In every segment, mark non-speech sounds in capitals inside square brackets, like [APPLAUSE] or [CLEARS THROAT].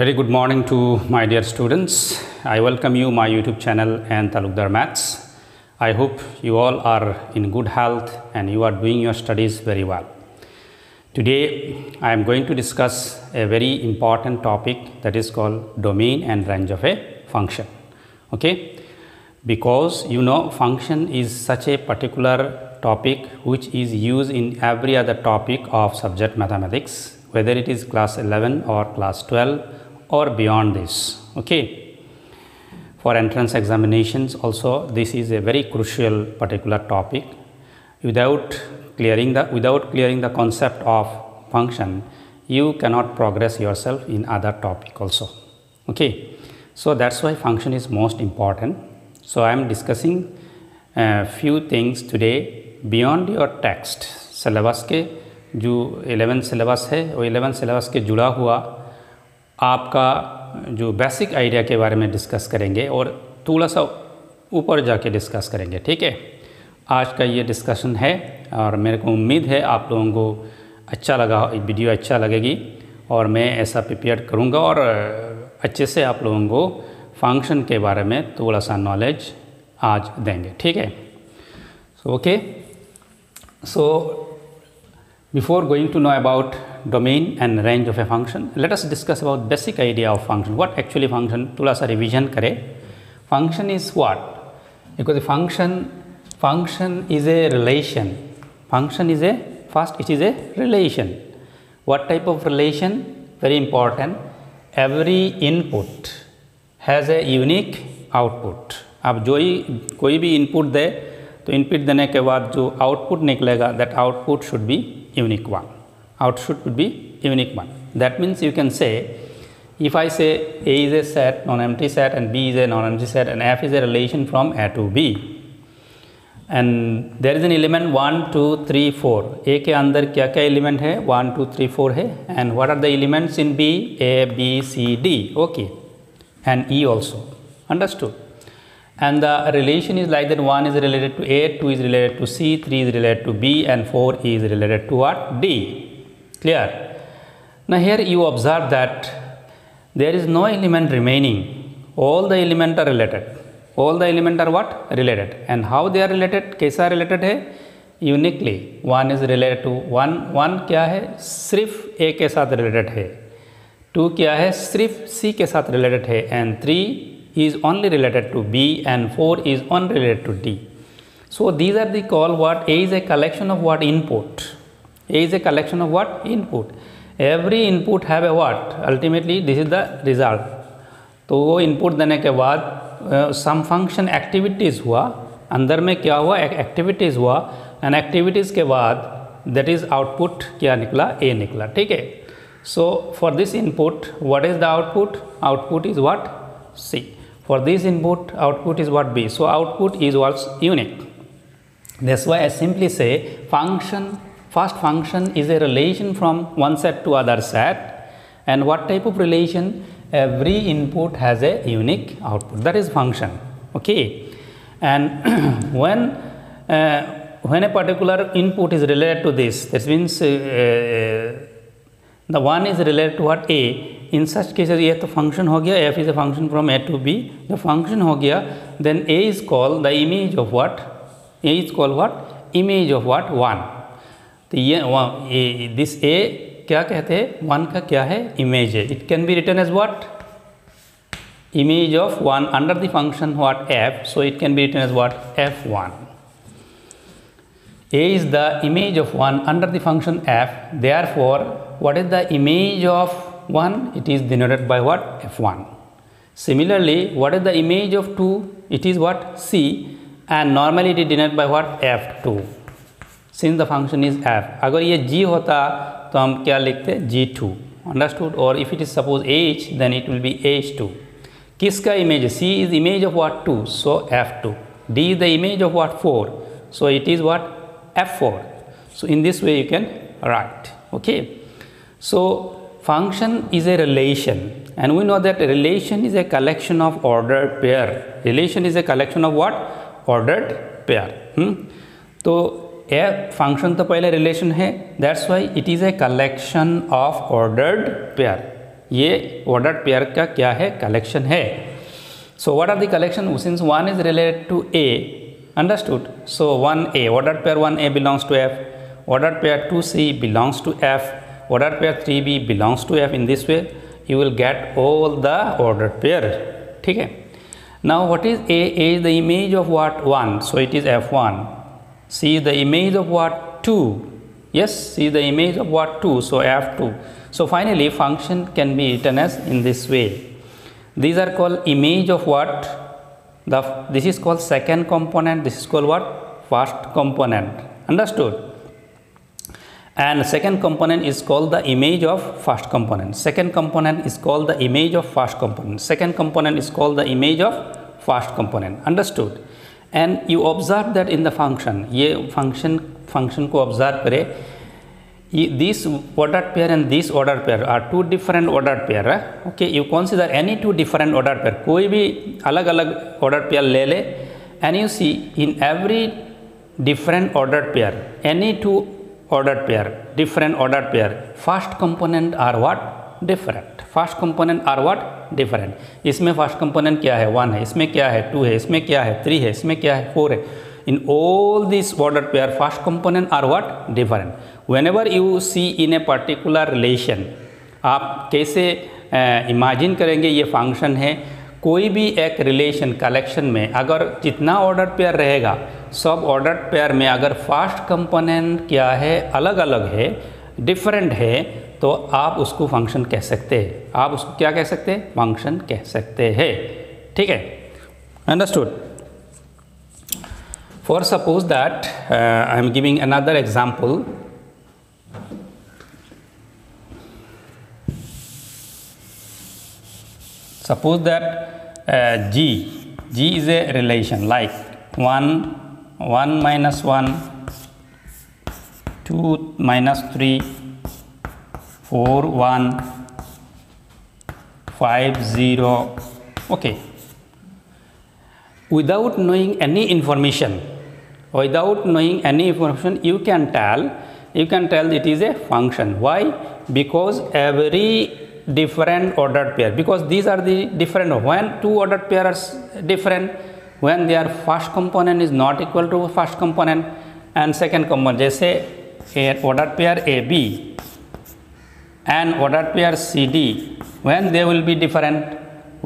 Very good morning to my dear students. I welcome you my YouTube channel and Talukdar Maths. I hope you all are in good health and you are doing your studies very well. Today I am going to discuss a very important topic that is called domain and range of a function. Okay? Because you know function is such a particular topic which is used in every other topic of subject mathematics whether it is class 11 or class 12 or beyond this okay for entrance examinations also this is a very crucial particular topic without clearing the without clearing the concept of function you cannot progress yourself in other topic also okay so that's why function is most important so i am discussing a few things today beyond your text syllabus के जो 11 syllabus है वो 11 syllabus के जुड़ा हुआ आपका जो basic idea के बारे में डिस्कस करेंगे और थोड़ा सा ऊपर जाके डिस्कस करेंगे, ठीक है? आज का ये डिस्कशन है और मेरे को उम्मीद है आप लोगों को अच्छा लगा वीडियो अच्छा लगेगी और मैं ऐसा प्रिपेयर करूँगा और अच्छे से आप लोगों को फ़ंक्शन के बारे में थोड़ा सा नॉलेज आज देंगे, ठीक है? So okay so before going to know about domain and range of a function. Let us discuss about basic idea of function. What actually function? थोड़ा सा revision करें. Function is what? Because function function is a relation. Function is a first it is a relation. What type of relation? Very important. Every input has a unique output. अब जो ही कोई भी input दे तो input देने के बाद जो output निकलेगा that output should be unique one output would be unique one. That means you can say if I say A is a set non-empty set and B is a non-empty set and F is a relation from A to B and there is an element 1 2 3 4 A के अंदर क्या क्या element है 1 2 3 4 है and what are the elements in B A B C D okay and E also understood and the relation is like that 1 is related to A 2 is related to C 3 is related to B and 4 is related to what D Clear? Now here you observe that there is no element remaining. All the elements are related. All the elements are what? Related. And how they are related? कैसा related है? Uniquely. One is related to one. One क्या है? सिर्फ़ A के साथ related है. Two क्या है? सिर्फ़ C के साथ related है. And three is only related to B and four is only related to D. So these are the call what A is a collection of what input. A is a collection of what? Input. Every input have a what? Ultimately, this is the result. तो वो input देने के बाद सम function activities हुआ, अंदर में क्या हुआ? एक्टिविटीज़ हुआ। एंड एक्टिविटीज़ के बाद दैट इज़ आउटपुट क्या निकला? ए निकला। ठीक है? So for this input what is the output output is what c for this input output is what b so output is what's unique that's why I simply say function First function is a relation from one set to other set and what type of relation? Every input has a unique output that is function okay and [CLEARS THROAT] when uh, when a particular input is related to this that means uh, uh, the one is related to what a in such cases ये तो function हो गया f is a function from a to b the function हो गया then a is called the image of what a is called what image of what one तो ये this A क्या कहते हैं? वन का क्या है? इमेज है। It can be written as what image of one under the function what f so it can be written as what f one a is the image of one under the function f they are for what is the image of 1 it is denoted by what? F1 similarly, what is the image of 2 it is what? C, and normally it is denoted by what? F2 since the function is f अगर ये जी होता तो हम क्या लिखते? जी two understood और if it is suppose h then it will be h two किसका image c is image of what two so f two d is the image of what four so it is what f four so in this way you can write okay so a relation. And we know that a relation is a collection of ordered pair. Relation is a collection of what? Ordered pair. Hmm? तो ए function तो पहले relation है that's why it is a collection of ordered pair ये ordered pair का क्या है? Collection है. So what are the collection since one is related to a understood so one a ordered pair one a belongs to f ordered pair two c belongs to f ordered pair three b belongs to f in this way you will get all the order pair ठीक है? Now what is a is the image of what one so it is f one see the image of what 2 yes see the image of what 2 so f2 so finally function can be written as in this way. These are called image of what? The this is called second component this is called what? First component. Understood? And second component is called the image of first component. Second component is called the image of first component. Second component is called the image of first component. Understood? And you observe that in the function ये function function को observe करे। This order pair and this order pair are two different order pair है? Okay you consider any two different order pair कोई भी अलग अलग order pair ले ले। And you see in every different order pair any two order pair different order pair first component are what different first component are what different इसमें first component क्या है? One है. इसमें क्या है? टू है. इसमें क्या है? थ्री है. इसमें क्या है? फोर है. In all this order pair first component are what different whenever you see in a particular relation आप कैसे eh, इमेजिन करेंगे ये फ़ंक्शन है? कोई भी एक रिलेशन कलेक्शन में अगर जितना ऑर्डर पेयर रहेगा, सब ऑर्डर पेयर में अगर फास्ट कंपोनेंट क्या है? अलग अलग है डिफरेंट है तो आप उसको फ़ंक्शन कह सकते हैं। आप उसको क्या कह सकते हैं? फ़ंक्शन कह सकते हैं। ठीक है? Understood for suppose that I am giving another example suppose that g g is a relation like one one minus one two minus three 4, 1, 5, 0, okay. Without knowing any information, without knowing any information you can tell you can tell it is a function. Why? Because every different ordered pair because these are the different. When two ordered pairs are different when their first component is not equal to first component and second component they say a ordered pair AB and ordered pair CD when they will be different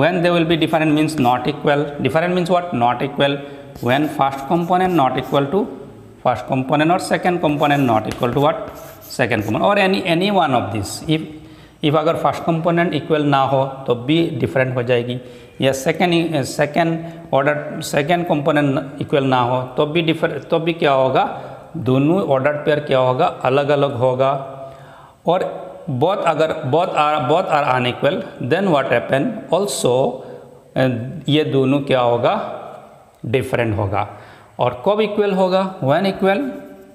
when they will be different means not equal different means what not equal when first component not equal to first component or second component not equal to what second component or any any one of this if if अगर first component equal ना हो तो बी different हो जाएगी या second second order second component equal ना हो तो भी डिफर तो भी क्या होगा दोनों ऑर्डर पेयर क्या होगा अलग अलग होगा और बोथ अगर both are both are unequal then what happen also ये दोनों क्या होगा? डिफरेंट होगा। और कब इक्वल होगा? When equal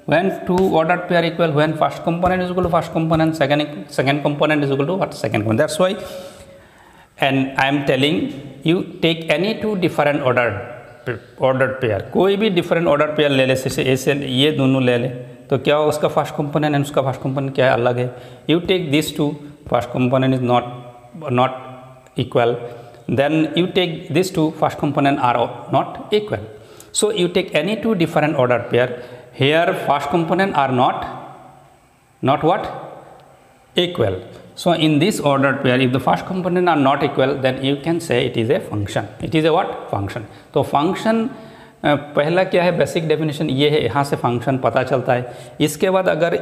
when two order pair equal when first component is equal to first component second second component is equal to what second component that's why and I am telling you take any two different order order pair कोई भी different order pair ले ले, जैसे ये दोनों ले ले। तो क्या उसका फ़र्स्ट कंपोनेंट एंड उसका फ़र्स्ट कंपोनेंट क्या अलग है। You take this two first component is not not equal then you take this two first component are not equal so you take any two different order pair here first component are not not what equal so in this order pair if the first component are not equal then you can say it is a function it is a what function तो function पहला क्या है? Basic definition ये है, यहाँ से function पता चलता है। इसके बाद अगर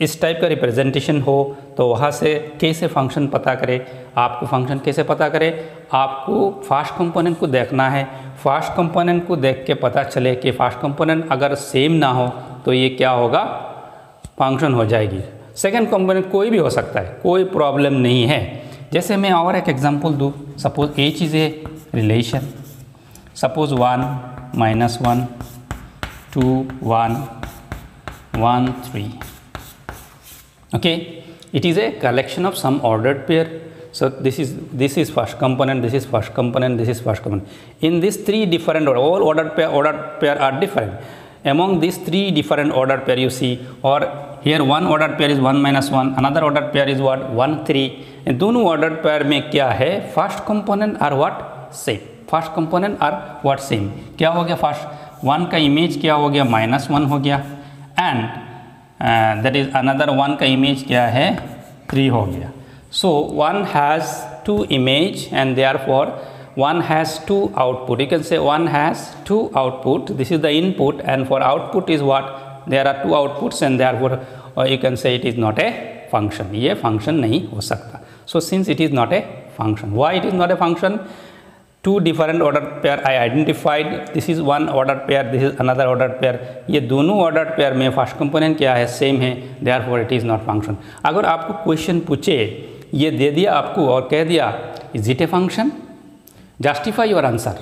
इस टाइप का रिप्रेजेंटेशन हो तो वहाँ से कैसे फ़ंक्शन पता करें? आपको फ़ंक्शन कैसे पता करें? आपको फास्ट कंपोनेंट को देखना है। फास्ट कंपोनेंट को देख के पता चले कि फास्ट कंपोनेंट अगर सेम ना हो तो ये क्या होगा? फ़ंक्शन हो जाएगी। सेकेंड कंपोनेंट कोई भी हो सकता है, कोई प्रॉब्लम नहीं है। जैसे मैं और एक एग्ज़ाम्पल दूँ। सपोज़ ए चीज़ है relation suppose one minus 1, 2, 1, 1, 3. Okay, it is a collection of some ordered pair. So this is this is first component, this is first component, this is first component. In these three different order, all ordered pair ordered pair are different. among these three different order pair you see or here one order pair is 1 minus 1 another order pair is what 1 3 and दोनों order pair में क्या है first component are what same First component are what same क्या हो गया first one का image क्या हो गया? माइनस वन हो गया. And that is another one का इमेज क्या है? थ्री हो गया. So one has two image and they are for one has two output you can say one has two output this is the input and for output is what there are two outputs and they are for you can say it is not a function ये function नहीं हो सकता. So since it is not a function why it is not a function two different order pair I identified this is one order pair this is another order pair ये दोनों order pair में first component क्या है? Same है they are for it is not function अगर आपको question पूछे, ये दे दिया आपको और कह दिया is it a function justify your answer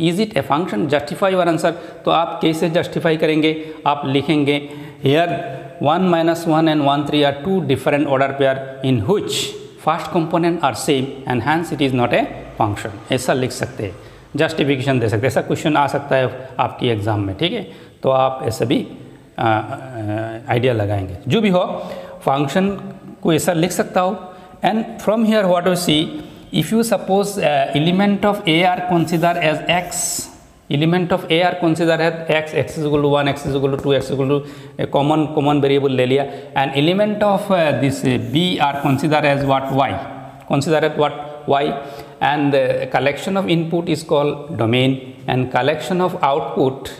is it a function justify your answer तो आप कैसे जस्टिफाई करेंगे? आप लिखेंगे here one minus one and one three are two different order pair in which first component are same and hence it is not a function ऐसा लिख सकते हैं जस्टिफिकेशन दे सकते ऐसा क्वेश्चन आ सकता है आपकी एग्ज़ाम में, ठीक है? तो आप ऐसा भी आइडिया लगाएँगे। जो भी हो फ़ंक्शन को ऐसा लिख सकता हो। And from here what you see if you suppose element of a are consider as x element of a are consider है x x is equal one x is equal two x is equal common common variable ले लिया। And element of this b are consider as what y consider at what y and the collection of input is called domain and collection of output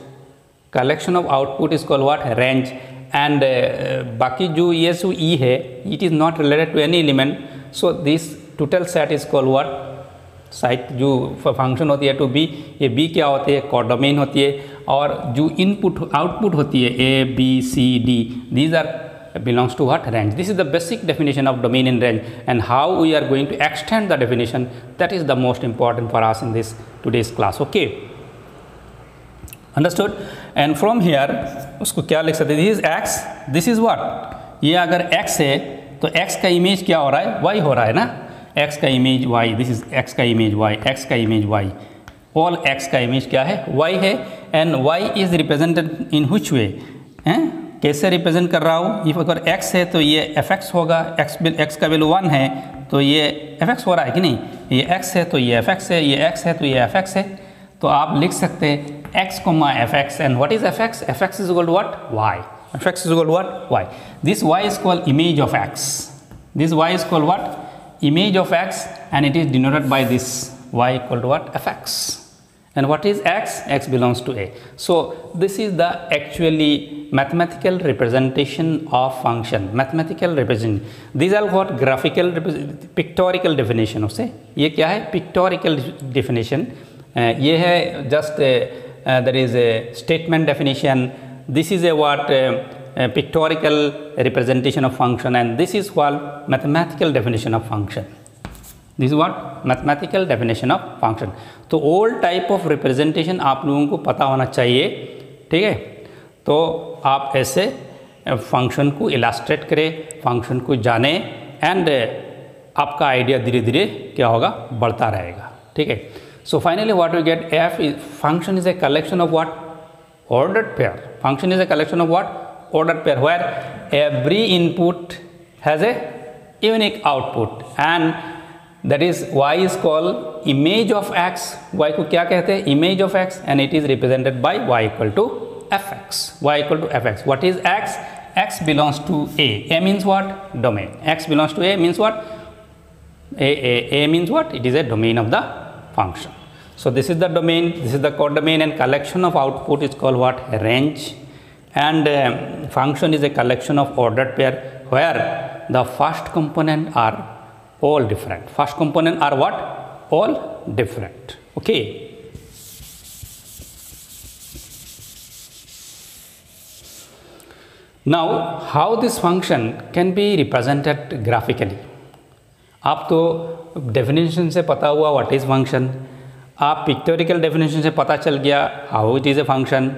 collection of output is called what range and uh, बाकी जो ये so e है it is not related to any element so this total set is call word site जो function होती है to B ये B क्या होती है कॉडोमेन होती है और जो इनपुट आउटपुट होती है a b c d these are belongs to what range this is the basic definition of domain and range and how we are going to extend the definition that is the most important for us in this today's class okay understood and from here उसको क्या लिख सकते this is x this is what ये अगर x है तो x का image क्या हो रहा है y हो रहा है ना एक्स का image y this is x का इमेज वाई एक्स का इमेज वाई ऑल एक्स का इमेज क्या है वाई है and y is represented in which way हैं कैसे रिप्रेजेंट कर रहा हूँ? इफ़ अगर एक्स है तो ये एफ़ एक्स होगा। एक्स एक्स का वैल्यू वन है तो ये एफ़ एक्स हो रहा है कि नहीं? ये एक्स है तो ये एफ़ एक्स है। ये एक्स है तो ये एफ़ एक्स है। तो आप लिख सकते हैं x comma f x and what is f x f x is equal to what y f x is equal to what y this y is call image of x this y is called what image of x and it is denoted by this y equal to f fx and what is x? x belongs to a. So this is the actually mathematical representation of function. Mathematical representation these are what graphical pictorial definition of say What is pictorial definition. Uh, is just uh, uh there is a statement definition. This is a what uh, uh a pictorial representation of function. And this is what mathematical definition of function. This is what mathematical definition of function तो old type of representation आप लोगों को पता होना चाहिए, ठीक है? तो आप ऐसे फ़ंक्शन को इलास्ट्रेट करें फ़ंक्शन को जाने एंड आपका आइडिया धीरे धीरे क्या होगा? बढ़ता रहेगा, ठीक है? So finally what you get f is function is a collection of what order pair function is a collection of what order pair where every input has a unique output and that is y is called image of x y को क्या कहते हैं image of x and it is represented by y equal to fx y equal to fx what is x x belongs to a a means what domain x belongs to a means what a a a means what it is a domain of the function so this is the domain this is the codomain and collection of output is called what range and um, function is a collection of ordered pair where the first component are all different first component are what all different okay now how this function can be represented graphically आप तो definition से पता हुआ what is function आप pictorial definition से पता चल गया how it is a function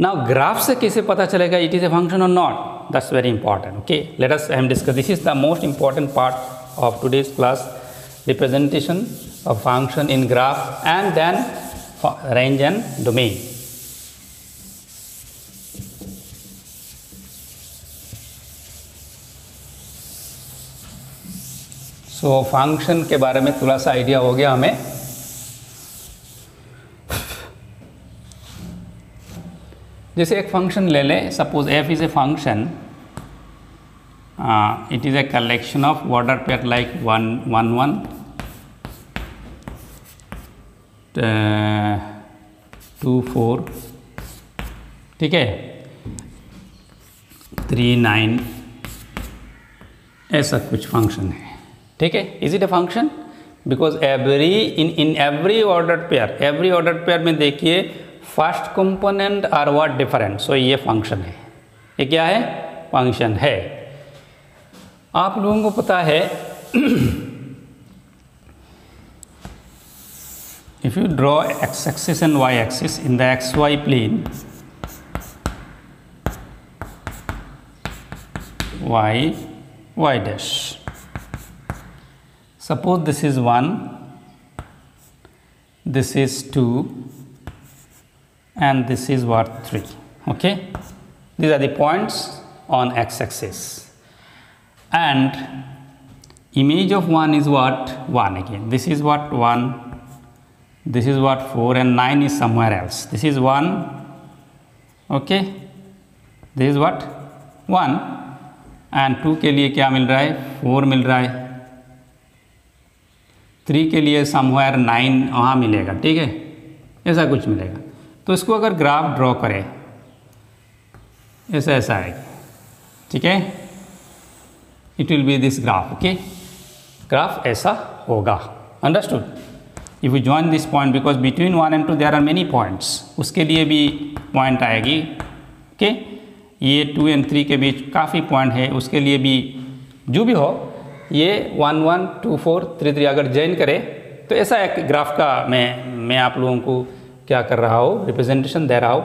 Now graph से कैसे पता चलेगा it is a function or not? That's very important. Okay, let us um, discuss. This is the most important part of today's class representation of function in graph and then range and domain. So so, function के बारे में थोड़ा सा idea हो गया हमें जैसे एक फ़ंक्शन ले लें suppose f is a function it is a collection of order pair like one one one two four ठीक है? थ्री नाइन ऐसा कुछ फ़ंक्शन है। ठीक है? Is it a function because every in in every order pair every order pair में देखिए first component are what different so ये फ़ंक्शन है। ये क्या है? फ़ंक्शन है। आप लोगों को पता है if you draw x axis and y axis in the x y plane y y dash suppose this is one this is two and this is what three okay these are the points on x axis and image of 1 is what 1 again this is what 1 this is what 4 and 9 is somewhere else this is 1 okay this is what 1 and two के लिए क्या मिल रहा है four मिल रहा है three के लिए समवेयर नाइन वहाँ मिलेगा ठीक है ऐसा कुछ मिलेगा तो इसको अगर ग्राफ ड्रॉ करें ऐसा ऐसा आएगा ठीक है it will be this graph okay graph ऐसा होगा। Understood if you join this point because between one and two there are many points उसके लिए भी पॉइंट आएगी ओके ये टू एंड थ्री के बीच काफ़ी पॉइंट है, उसके लिए भी जो भी हो, ये one one two four three three अगर ज्वाइन करे तो ऐसा एक ग्राफ का मैं मैं आप लोगों को क्या कर रहा हूँ रिप्रेजेंटेशन दे रहा हूँ।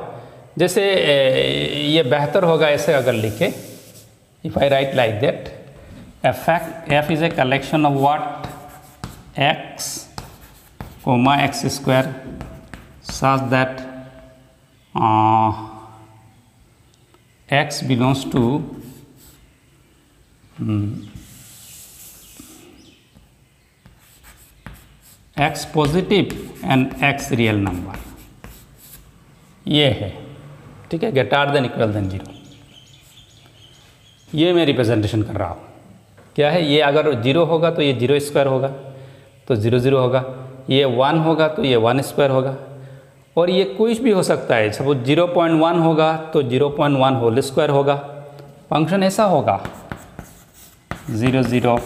जैसे ये बेहतर होगा ऐसे अगर लिखे। If I write like that f f is a collection of what x comma x square such that uh, x belongs to um, x positive and x real number ये है। ठीक है? Greater than equal than zero ये मैं representation कर रहा हूँ। क्या है? ये अगर ज़ीरो होगा तो ये ज़ीरो स्क्वायर होगा। तो ज़ीरो ज़ीरो होगा। ये वन होगा तो ये वन स्क्वायर होगा। और ये कुछ भी हो सकता है। सपोज़ ज़ीरो पॉइंट वन होगा तो zero point one whole square होगा। फ़ंक्शन ऐसा होगा। Zero zero.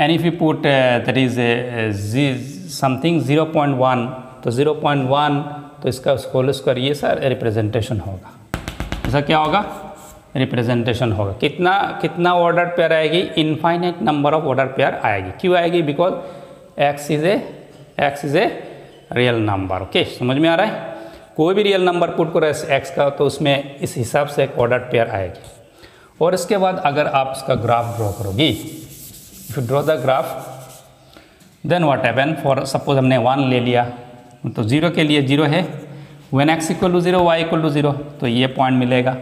And if you put that is a something zero point one तो ज़ीरो पॉइंट वन तो इसका होल स्क्वायर, ये सर रिप्रेजेंटेशन होगा। ऐसा क्या होगा? रिप्रेजेंटेशन होगा। कितना कितना ऑर्डर पेयर आएगी? Infinite number of order pair आएगी। क्यों आएगी? Because x is a x is a real number okay समझ में आ रहा है? कोई भी रियल नंबर पुट करो एक्स का तो उसमें इस हिसाब से एक ऑर्डर पेयर आएगी। और इसके बाद अगर आप इसका ग्राफ ड्रॉ करोगी if draw the graph then what happen for suppose हमने वन ले लिया तो ज़ीरो के लिए ज़ीरो है। One x equal to zero y equal to zero तो ये पॉइंट मिलेगा।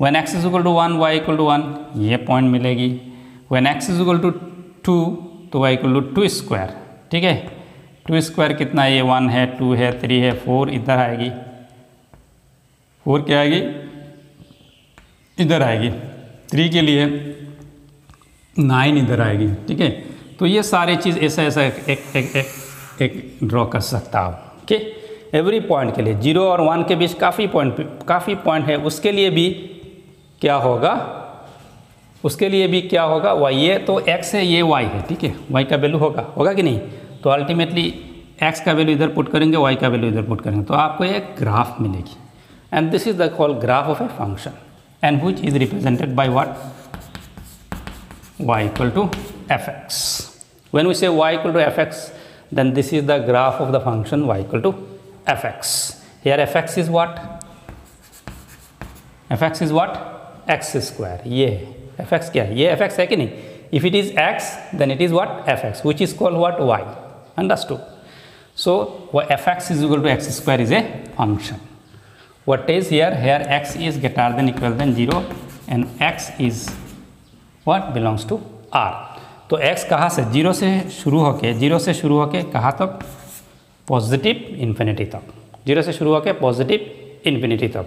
One x is equal to one y equal to one ये पॉइंट मिलेगी। One x is equal to two तो y equal to two square ठीक है? Two square कितना ये वन है टू है थ्री है फोर इधर आएगी। फोर क्या आएगी? इधर आएगी। थ्री के लिए नाइन इधर आएगी ठीक है? तो ये सारे चीज़ ऐसा ऐसा एक एक एक एक, एक ड्रॉ कर सकता हूँ ओके एवरी पॉइंट के लिए ज़ीरो और वन के बीच काफ़ी पॉइंट काफ़ी पॉइंट है। उसके लिए भी क्या होगा? उसके लिए भी क्या होगा? वाई ये तो एक्स है ये वाई है ठीक है? वाई का वैल्यू होगा। होगा कि नहीं? तो अल्टीमेटली एक्स का वैल्यू इधर पुट करेंगे वाई का वैल्यू इधर पुट करेंगे। तो आपको एक ग्राफ मिलेगी। And this is the call graph of a function and which is represented by what y equal to fx. When we say y equal to fx, then this is the graph of the function y equal to fx. Here fx is what? fx is what? X square ये है। F x क्या है? ये f x है कि नहीं? If it is x then it is what f x which is call what y understood so व f x is equal to x square is a function what is here here x is greater than equal than zero and x is what belongs to R तो x कहाँ से? Zero से शुरू होके zero से शुरू हो के कहाँ तक? पॉजिटिव इन्फिनिटी तक। ज़ीरो से शुरू होके पॉजिटिव इन्फिनिटी तक।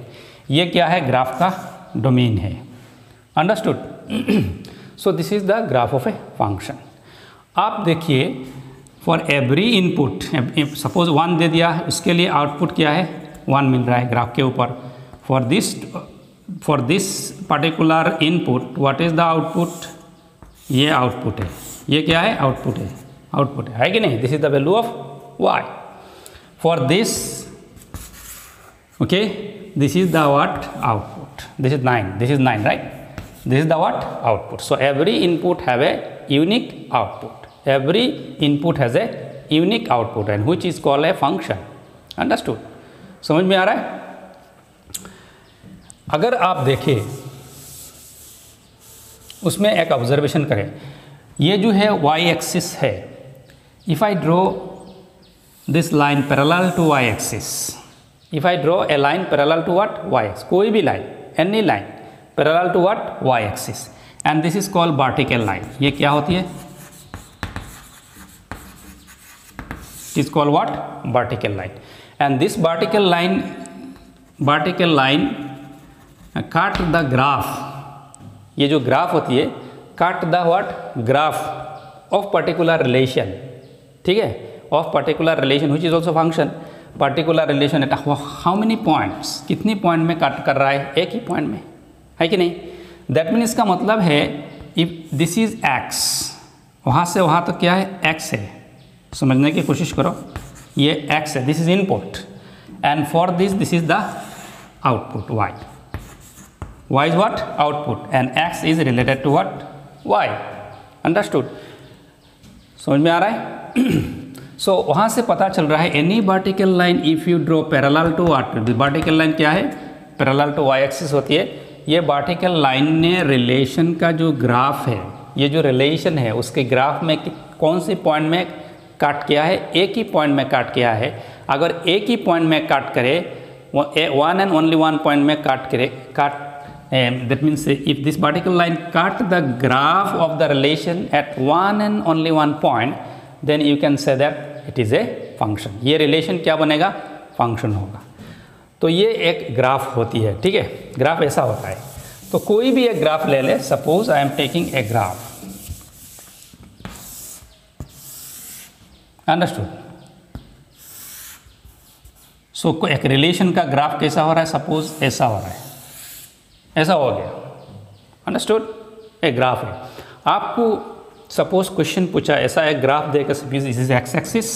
ये क्या है? ग्राफ का डोमेन है। Understood so this is the graph of a function आप देखिए for every input suppose one दे दिया उसके लिए आउटपुट क्या है? वन मिल रहा है ग्राफ के ऊपर। For this for this particular input what is the output ये आउटपुट है। ये क्या है? आउटपुट है। आउटपुट है, है कि नहीं? This is the value of y for this okay this is the what? Output this is nine this is nine right this is the what output so every input have a unique output every input has a unique output and which is called a function understood समझ में आ रहा है अगर आप देखें उसमें एक ऑब्जर्वेशन करें ये जो है वाई एक्सिस है if I draw this line parallel to y axis if I draw a line parallel to what y x कोई भी line any line parallel to what y axis and this is called vertical line ये क्या होती है is called what vertical line and this vertical line vertical line uh, cut the graph ये जो graph होती है cut the what graph of particular relation ठीक है of particular relation which is also function particular relation at how many points, कितनी point में cut कर रहा है? एक ही पॉइंट में। है कि नहीं? दैट मीन इसका मतलब है इफ़ दिस इज़ एक्स वहाँ से वहाँ तो क्या है? एक्स है। समझने की कोशिश करो। ये एक्स है। This is input and for this this is the output y y is what output and x is related to what y understood समझ में आ रहा है? [CLEARS THROAT] सो so, वहाँ से पता चल रहा है any vertical line if you draw parallel to vertical line क्या है? पैरेलल टू वाई एक्सिस होती है। ये बार्टिकल लाइन ने रिलेशन का जो ग्राफ है ये जो रिलेशन है उसके ग्राफ में कौन से पॉइंट में काट किया है? एक ही पॉइंट में काट किया है। अगर एक ही पॉइंट में काट करे one and only one point में काट करे काट that means if this particular line काट the graph of the relation at one and only one point then you can say that it is a function ये relation क्या बनेगा? Function होगा। तो ये एक ग्राफ होती है ठीक है? ग्राफ ऐसा होता है। तो कोई भी एक ग्राफ ले ले। Suppose I am taking a graph understood so so, एक रिलेशन का ग्राफ कैसा हो रहा है? सपोज़ ऐसा हो रहा है। ऐसा हो गया। अंडरस्टूड एक ग्राफ है। आपको सपोज़ क्वेश्चन पूछा, ऐसा एक ग्राफ देकर suppose this is x axis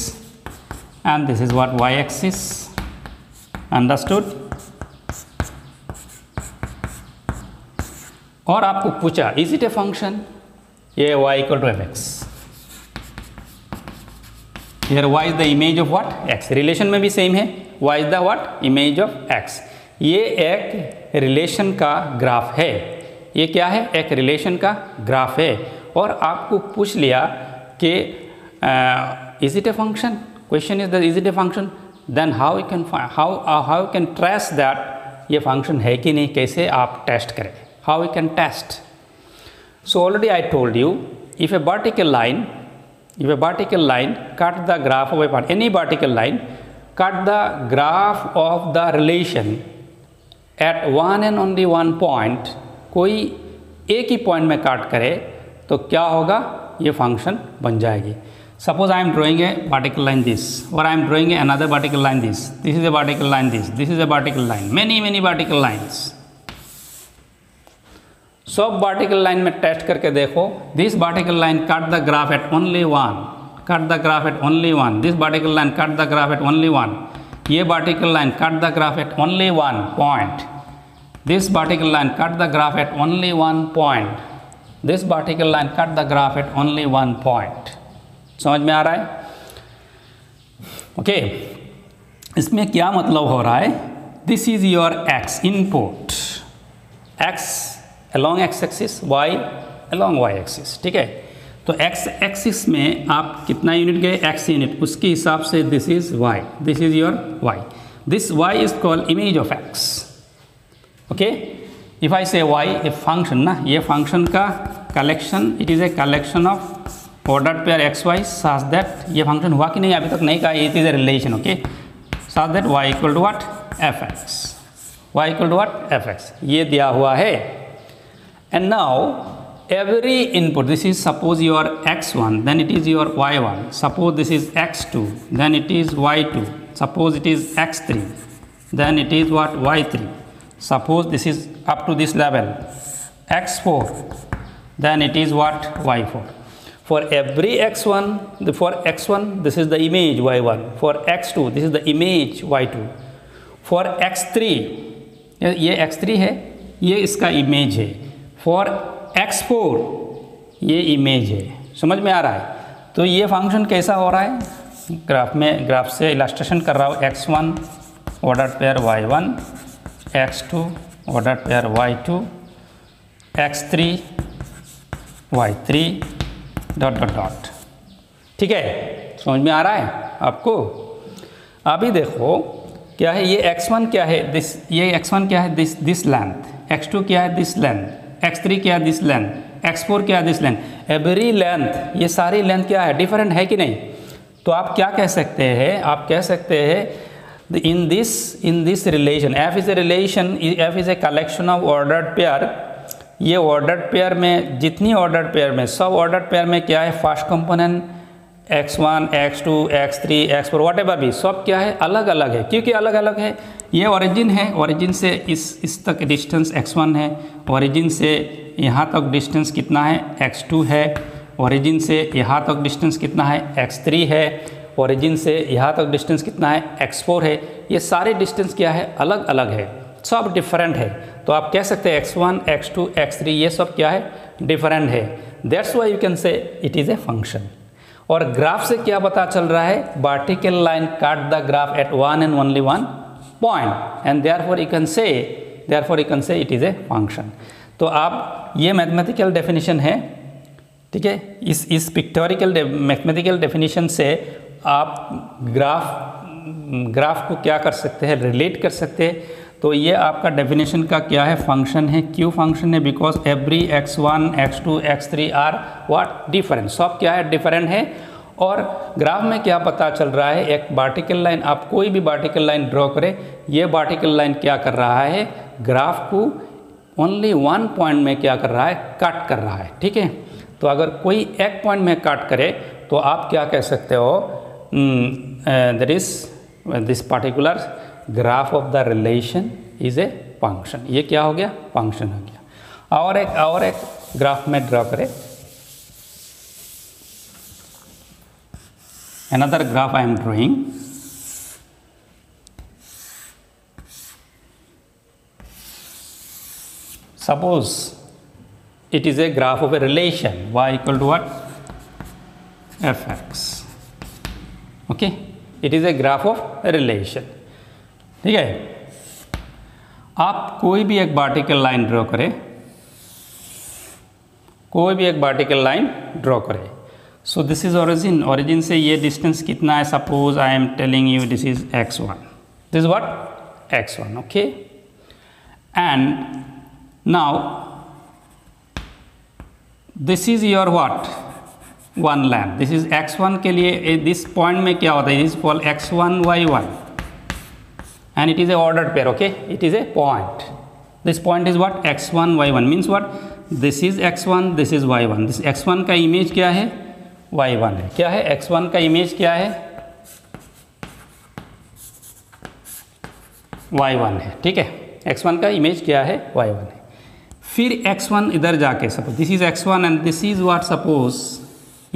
and this is what y axis understood और आपको पूछा इज़ इट ए फ़ंक्शन ये y equal to f x here y is the image of what x relation में भी same है. Y is the what image of x ये एक relation का ग्राफ है. ये क्या है? एक रिलेशन का ग्राफ है. और आपको पूछ लिया कि is it a function question is the is it a function then how you can how how you can trace that ये फ़ंक्शन है कि नहीं, कैसे आप टेस्ट करें? How you can test so already I told you if a vertical line if a vertical line cut the graph of a part, any vertical line cut the graph of the relation at one and only one point, कोई एक ही point में काट करे तो क्या होगा ये फ़ंक्शन बन जाएगी Suppose I am drawing a vertical line this, or I am drawing another vertical line this. This is a vertical line this. This is a vertical line. Many many vertical lines. सब vertical line में test करके देखो this vertical line cut the graph at only one cut the graph at only one this vertical line cut the graph at only one ये vertical line cut the graph at only one point this vertical line cut the graph at only one point this vertical line cut the graph at only one point समझ में आ रहा है? Okay okay. इसमें क्या मतलब हो रहा है? This is your x input x along x axis y along y axis ठीक है? तो एक्स एक्सिस में आप कितना यूनिट गए? एक्स यूनिट उसके हिसाब से this is y this is your y this y is called image of x okay if I say y a function ना ये फ़ंक्शन का collection it is a collection of order pair x y such that ये function हुआ कि नहीं अभी तक नहीं कहा it is a relation okay such that y equal to what f x y equal to what f x ये दिया हुआ है and now every input, this is suppose your x1 then it is your y1 suppose this is x2 then it is y2 suppose it is x3 then it is what? Y3 suppose this is up to this level x4 then it is what y4 for every x1 the for x1 this is the image y1 for x2 this is the image y2 for x3 ये x3 है ये इसका image है for x ये image है समझ में आ रहा है तो ये फ़ंक्शन कैसा हो रहा है ग्राफ में ग्राफ से इलास्ट्रेशन कर रहा हूँ x one order pair y one x two order pair y two x three y three dot dot dot ठीक है? समझ में आ रहा है आपको? अभी देखो, क्या है ये x1 क्या है? दिस ये x1 क्या है? दिस दिस लेंथ x2 क्या है? दिस लेंथ एक्स थ्री क्या दिस लेंथ एक्स फोर क्या दिस लेंथ एवरी लेंथ ये सारी लेंथ क्या है? डिफरेंट है कि नहीं? तो आप क्या कह सकते हैं? आप कह सकते हैं in this in this relation f is a relation f is a collection of ordered pair ये ऑर्डर्ड पेयर में, जितनी ऑर्डर्ड पेयर में, सब ऑर्डर्ड पेयर में क्या है? First component x one x two x three x four whatever भी, सब क्या है? अलग अलग है। क्योंकि अलग अलग है? ये ओरिजिन है। ओरिजिन से इस इस तक डिस्टेंस एक्स वन है। ओरिजिन से यहाँ तक डिस्टेंस कितना है? एक्स टू है। ओरिजिन से यहाँ तक डिस्टेंस कितना है? एक्स थ्री है। ओरिजिन से यहाँ तक डिस्टेंस कितना है? एक्स फोर है। ये सारे डिस्टेंस क्या है? अलग अलग है। सब डिफरेंट है। तो आप कह सकते हैं x one x two x three ये सब क्या है? डिफरेंट है। That's why you can say it is a function और ग्राफ से क्या पता चल रहा है? वर्टिकल लाइन काट the graph at one and only one point and therefore you can say therefore you can say it is a function तो आप, ये मैथमेटिकल डेफिनेशन है। ठीक है? इस इस पिक्टोरिकल मैथमेटिकल डेफिनेशन से आप ग्राफ ग्राफ को क्या कर सकते हैं रिलेट कर सकते हैं। तो ये आपका डेफिनेशन का क्या है? फ़ंक्शन है। क्यों फ़ंक्शन है? Because every x one x two x three are what different सब क्या है? डिफरेंट है। और ग्राफ में क्या पता चल रहा है? एक बार्टिकल लाइन आप कोई भी बार्टिकल लाइन ड्रॉ करें, ये बार्टिकल लाइन क्या कर रहा है? ग्राफ को ओनली वन पॉइंट में क्या कर रहा है? कट कर रहा है। ठीक है? तो अगर कोई एक पॉइंट में कट करे तो आप क्या कह सकते हो? There is this particular graph of the relation is a function ये क्या हो गया फ़ंक्शन हो गया और एक और एक ग्राफ में ड्रॉ करें another graph I am drawing suppose it is a graph of a relation y equal to what fx okay? It is a graph of relation ठीक है? आप कोई भी एक पार्टिकल लाइन ड्रॉ करें। कोई भी एक पार्टिकल लाइन ड्रॉ करें। So this is origin origin से ये डिस्टेंस कितना है? Suppose I am telling you this is x one this what x one okay and now this is your what one land this is x one के लिए this point में क्या होता है? Is fall x one y one and it is a ordered pair, okay? It is a point. One point is what? X1 y1 means what? This is x1 this is y1 this x1 का image क्या है? Y one है. क्या है? X one का image क्या है? Y one है. ठीक है? एक्स वन का इमेज क्या है? वाई वन है. फिर एक्स वन इधर जाके suppose this is x one and this is what suppose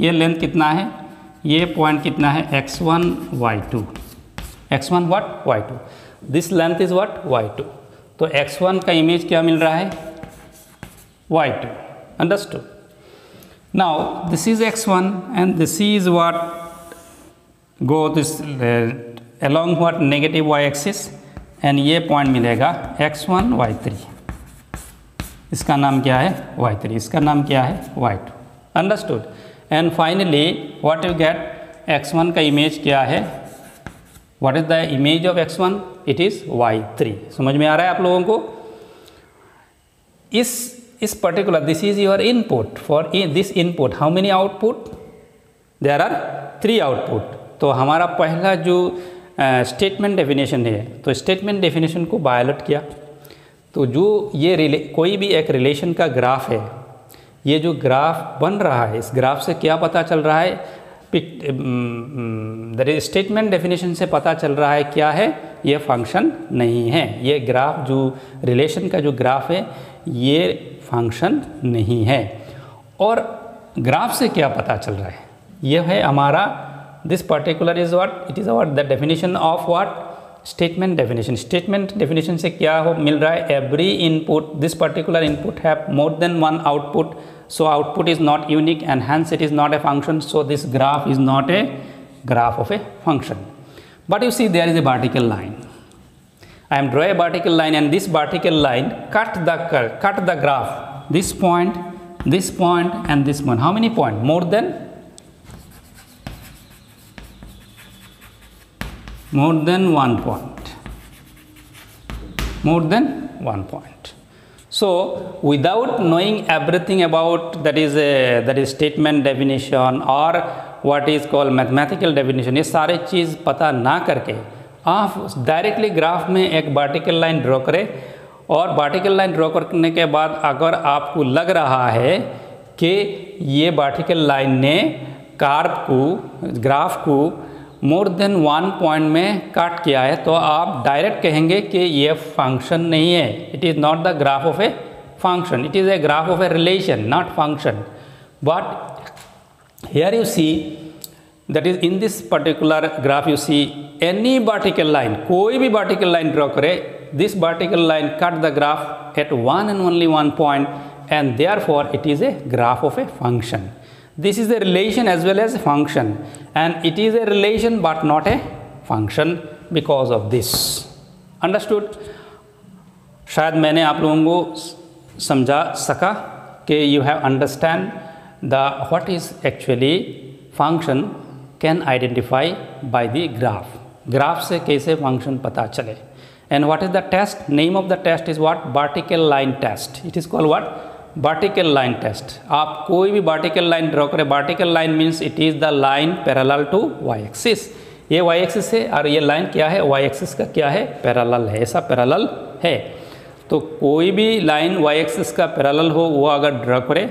ये लेंथ कितना है? ये पॉइंट कितना है? X1 y2 x1 what y2 this length is what y two तो एक्स वन का इमेज क्या मिल रहा है? Y two understood now this is x one and this is what go this along what negative y axis and ये point मिलेगा x one y three इसका नाम क्या है? वाई थ्री इसका नाम क्या है? Y two understood and finally what you get x one का इमेज क्या है? What is the image of x one it is y three समझ में आ रहा है आप लोगों को? इस इस particular this is input. For in this input how many output? There are three output. तो हमारा पहला जो स्टेटमेंट uh, डेफिनेशन है तो स्टेटमेंट डेफिनेशन को बायोलेट किया। तो जो ये रिले कोई भी एक रिलेशन का ग्राफ है ये जो ग्राफ बन रहा है, इस ग्राफ से क्या पता चल रहा है? स्टेटमेंट डेफिनेशन से पता चल रहा है क्या है? ये फ़ंक्शन नहीं है। ये ग्राफ जो रिलेशन का जो ग्राफ है, ये फ़ंक्शन नहीं है। और ग्राफ से क्या पता चल रहा है? यह है हमारा this particular is what it is our the definition of what statement definition statement definition से क्या हो, मिल रहा है? Every input this particular input है more than one output so output is not unique and hence it is not a function so this graph is not a graph of a function but you see there is a vertical line I am draw a vertical line and this vertical line cut the cut the graph this point this point and this point how many point more than more than one point more than one point so without knowing everything about that is a that is statement definition or what is called mathematical definition ये सारे चीज़ पता ना करके आप directly graph में एक vertical line draw करें और वर्टिकल लाइन ड्रॉ करने के बाद अगर आपको लग रहा है कि ये वर्टिकल लाइन ने कार्व को ग्राफ को मोर देन वन पॉइंट में काट किया है तो आप डायरेक्ट कहेंगे कि ये फ़ंक्शन नहीं है। It is not the graph of a function it is a graph of a relation not function but here you see that is in this particular graph you see any vertical line कोई भी vertical line draw करे this vertical line cut the graph at one and only one point and therefore it is a graph of a function This is a relation as well as a function. And it is a relation but not a function because of this. Understood? शायद मैंने आप लोगों को समझा, सका कि you have understand the what is actually function can identify by the graph graph से कैसे फ़ंक्शन पता चले? And what is the test name of the test is what vertical line test it is called what vertical line test आप कोई भी vertical line draw करें vertical line means it is the line parallel to y axis ये Y axis है, और ये line क्या है? वाई एक्सिस का क्या है? पैरेलल है, ऐसा पैरेलल है। तो कोई भी लाइन वाई एक्सिस का पैरेलल हो, वो अगर ड्रॉ करे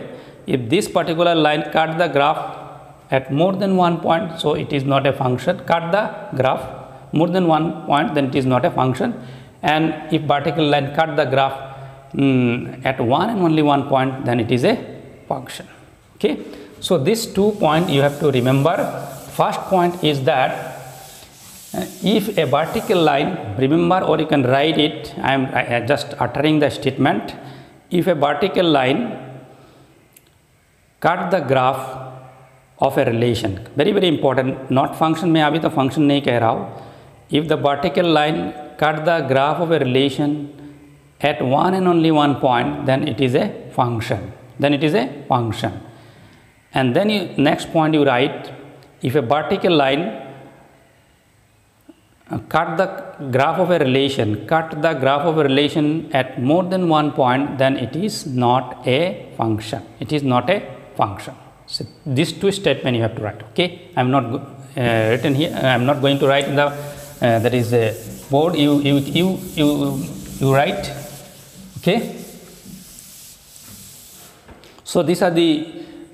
इफ़ दिस पर्टिकुलर लाइन काट the graph at more than one point so it is not a function काट the graph more than one point then it is not a function and if vertical line काट the graph mm, at one and only one point then it is a function okay so this two point you have to remember first point is that uh, if a vertical line remember or you can write it i am I, just uttering the statement if a vertical line cut the graph of a relation very very important not function में अभी तो function नहीं कह रहा हूँ if the vertical line cut the graph of a relation at one and only one point then it is a function. Then it is a function. And then you next point you write if a vertical line uh, cut the graph of a relation cut the graph of a relation at more than one point then it is not a function. It is not a function. So these two statement you have to write okay? I am not uh, written here i am not going to write in the uh, that is a board. You you you you, you write okay so these are the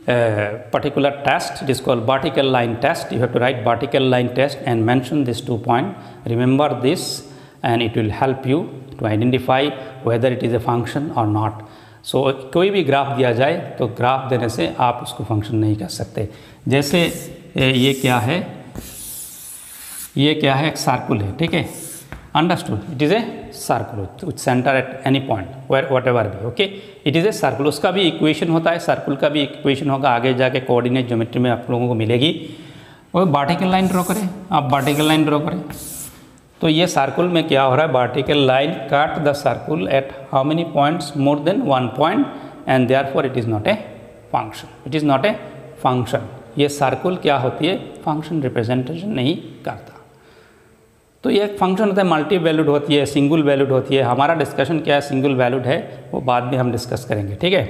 uh, particular test it is called vertical line test you have to write vertical line test and mention this two point remember this and it will help you to identify whether it is a function or not so so, कोई भी graph दिया जाए तो graph देने से आप उसको function नहीं कर सकते जैसे ये क्या है ये क्या है एक सर्कुल है ठीक है understood. It is a circle with center at any point, where, whatever be, okay? It is a circle उसका भी इक्वेशन होता है सर्कुल का भी इक्वेशन होगा आगे जाके कोऑर्डिनेट ज्योमेट्री में आप लोगों को मिलेगी और वर्टिकल लाइन ड्रॉ करें आप वर्टिकल लाइन ड्रॉ करें तो ये सर्कुल में क्या हो रहा है? वर्टिकल लाइन काट the circle at how many points more than one point and therefore it is not a function it is not a function ये सर्कुल क्या होती है? फ़ंक्शन रिप्रेजेंटेशन नहीं करता। तो ये एक फ़ंक्शन होता है मल्टी वैल्यूड होती है सिंगल वैल्यूड होती है। हमारा डिस्कशन क्या है? सिंगल वैल्यूड है, वो बाद में हम डिस्कस करेंगे, ठीक है?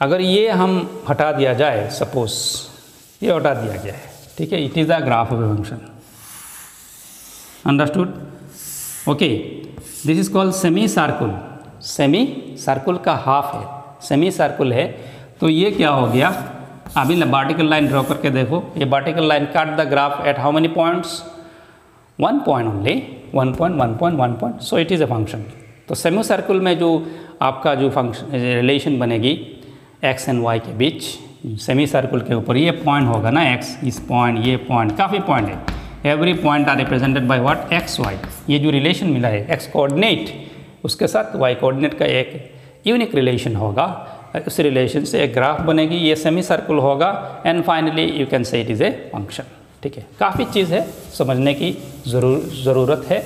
अगर ये हम हटा दिया जाए सपोज़ ये हटा दिया जाए ठीक है? It is the graph of a function understood okay this is called semi circle semi circle का हाफ़ है। सेमी सर्कुल है तो ये क्या हो गया? अभी ना बार्टिकल लाइन ड्रॉ करके देखो। ये बार्टिकल लाइन काट the graph at how many points one point only one point one point one point so it is a function तो सेमी सर्कल में जो आपका जो फ़ंक्शन रिलेशन बनेगी एक्स एंड वाई के बीच सेमी सर्कल के ऊपर ये पॉइंट होगा ना एक्स इस पॉइंट ये पॉइंट काफ़ी पॉइंट है। Every point are represented by what x y ये जो रिलेशन मिला है एक्स कोऑर्डिनेट उसके साथ वाई कोऑर्डिनेट का एक यूनिक रिलेशन होगा। उस रिलेशन से एक ग्राफ बनेगी, ये सेमी सर्कुल होगा। And finally you can say it is a function ठीक है? काफ़ी चीज़ है, समझने की ज़रूर, ज़रूरत है।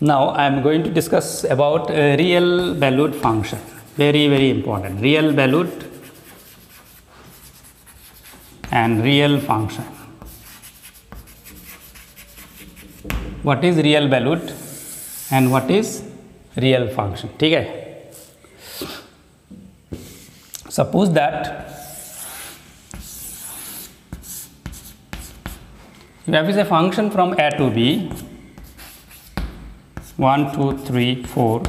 Now I am going to discuss about real valued function very very important real valued and real function what is real valued and what is real function ठीक है? Suppose that you have is a function from a to b 1 2 3 4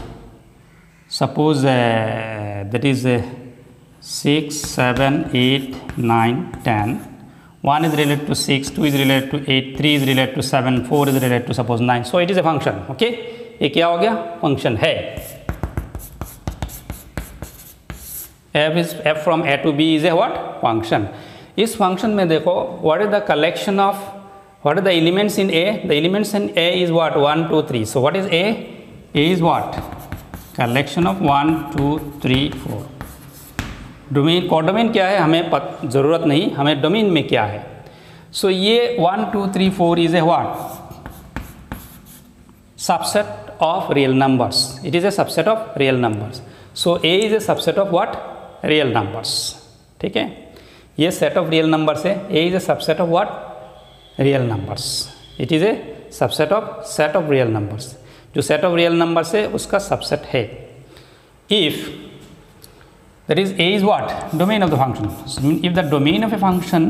suppose uh, that is uh, 6 7 8 9 10 1 is related to 6 2 is related to 8 3 is related to 7 4 is related to suppose 9 so it is a function okay ये क्या हो गया function है f is f from a to b is a what function इस function में देखो what is the collection of what are the elements in A? The elements in A is what? 1, 2, 3. So what is A? A is what? Collection of 1, 2, 3, 4. Domain codomain क्या है हमें पत ज़रूरत नहीं हमें डोमेन में क्या है सो so, ये one two three four is a what subset of real numbers it is a subset of real numbers so A is a subset of what real numbers ठीक है? ये सेट ऑफ़ रियल नंबर्स है. A is a subset of what real numbers it is a subset of set of real numbers जो set of real numbers है, उसका subset है. If that is A is what domain of the function if the domain of a function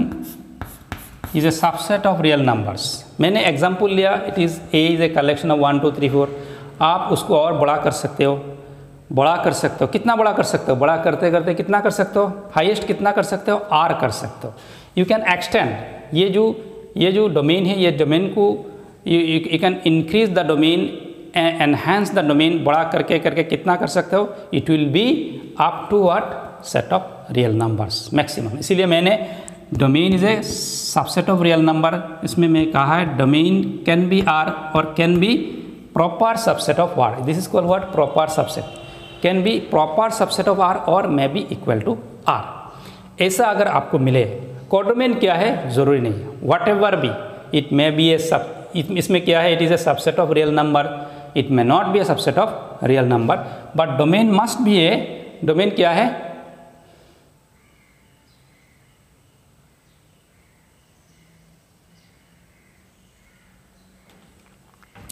is a subset of real numbers मैंने example लिया it is a is a collection of one two three four आप उसको और बड़ा कर सकते हो. बड़ा कर सकते हो। कितना बड़ा कर सकते हो? बड़ा करते करते कितना कर सकते हो? हाईएस्ट कितना कर सकते हो? आर कर सकते हो। यू कैन एक्सटेंड ये जो ये जो डोमेन है, ये डोमेन को you can increase the domain enhance the domain बड़ा करके करके कितना कर सकते हो? It will be up to what set of real numbers maximum इसीलिए मैंने domain is a subset of real number इसमें मैं कहा है डोमेन कैन बी आर और can be proper subset of R this is called word proper subset can be proper subset of R और may be equal to R ऐसा अगर आपको मिले कोडोमेन क्या है? ज़रूरी नहीं। Whatever be it may be a सब इसमें क्या है? It is a subset of real number it may not be a subset of real number but domain must be a domain क्या है?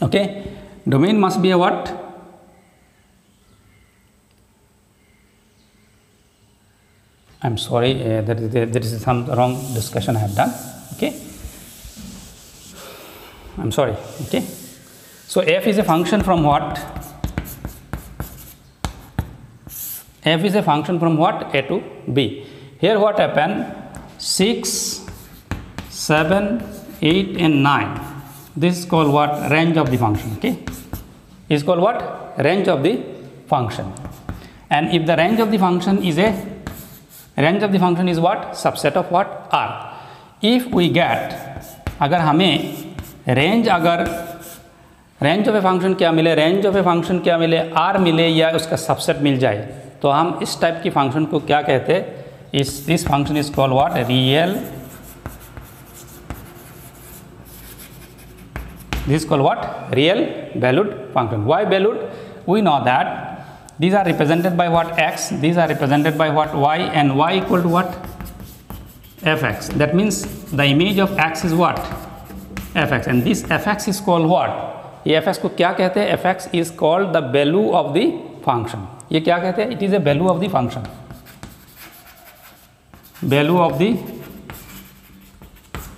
Okay? Domain must be a what? I'm sorry, uh, there, is, there is some wrong discussion I have done. Okay. I'm sorry. Okay. So f is a function from what? f is a function from what? a to b. Here what happened? 6, 7, 8 and 9. This is called what? Range of the function. Okay. Is called what? Range of the function. And if the range of the function is a range of the function is what subset of what R if we get अगर हमें range अगर range of a function क्या मिले? Range of a function क्या मिले? Are मिले या उसका सबसेट मिल जाए तो हम इस टाइप की फ़ंक्शन को क्या कहते? हैं इस this function is call what real this call what real valued function y valued we know that these are represented by what x these are represented by what y and y equal to what fx that means the image of x is what fx and this fx is called what ये fx को क्या कहते हैं fx is called the value of the function ये क्या कहते हैं it is a value of the function value of the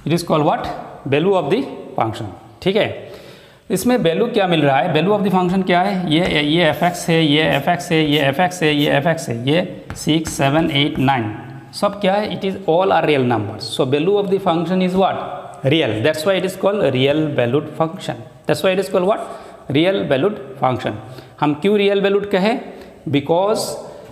it is called what value of the function ठीक है इसमें वैल्यू क्या मिल रहा है? वैल्यू ऑफ़ द फ़ंक्शन क्या है? ये ये एफ़ एक्स है, ये एफ़ एक्स है, ये एफ़ एक्स है, ये एफ़ एक्स है, ये सिक्स सेवन एट नाइन सब क्या है? It is all are real number so value of the function is what real that's why it is called real valued function that's why it is called what real valued function हम क्यों real valued कहें? Because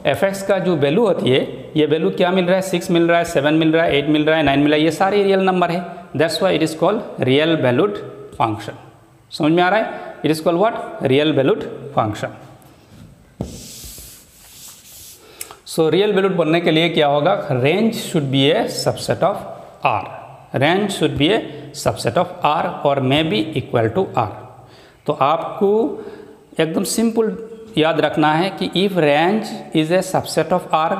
f x का जो value होती है, ये value क्या मिल रहा है? सिक्स मिल रहा है सेवन मिल रहा है एट मिल रहा है नाइन मिल रहा है, ये सारे रियल नंबर है. That's why it is called real valued function समझ में आ रहा है? It is called what real valued function so real valued बनने के लिए क्या होगा? Range should be a subset of R range should be a subset of R और may be equal to R तो आपको एकदम सिंपल याद रखना है कि if range is a subset of R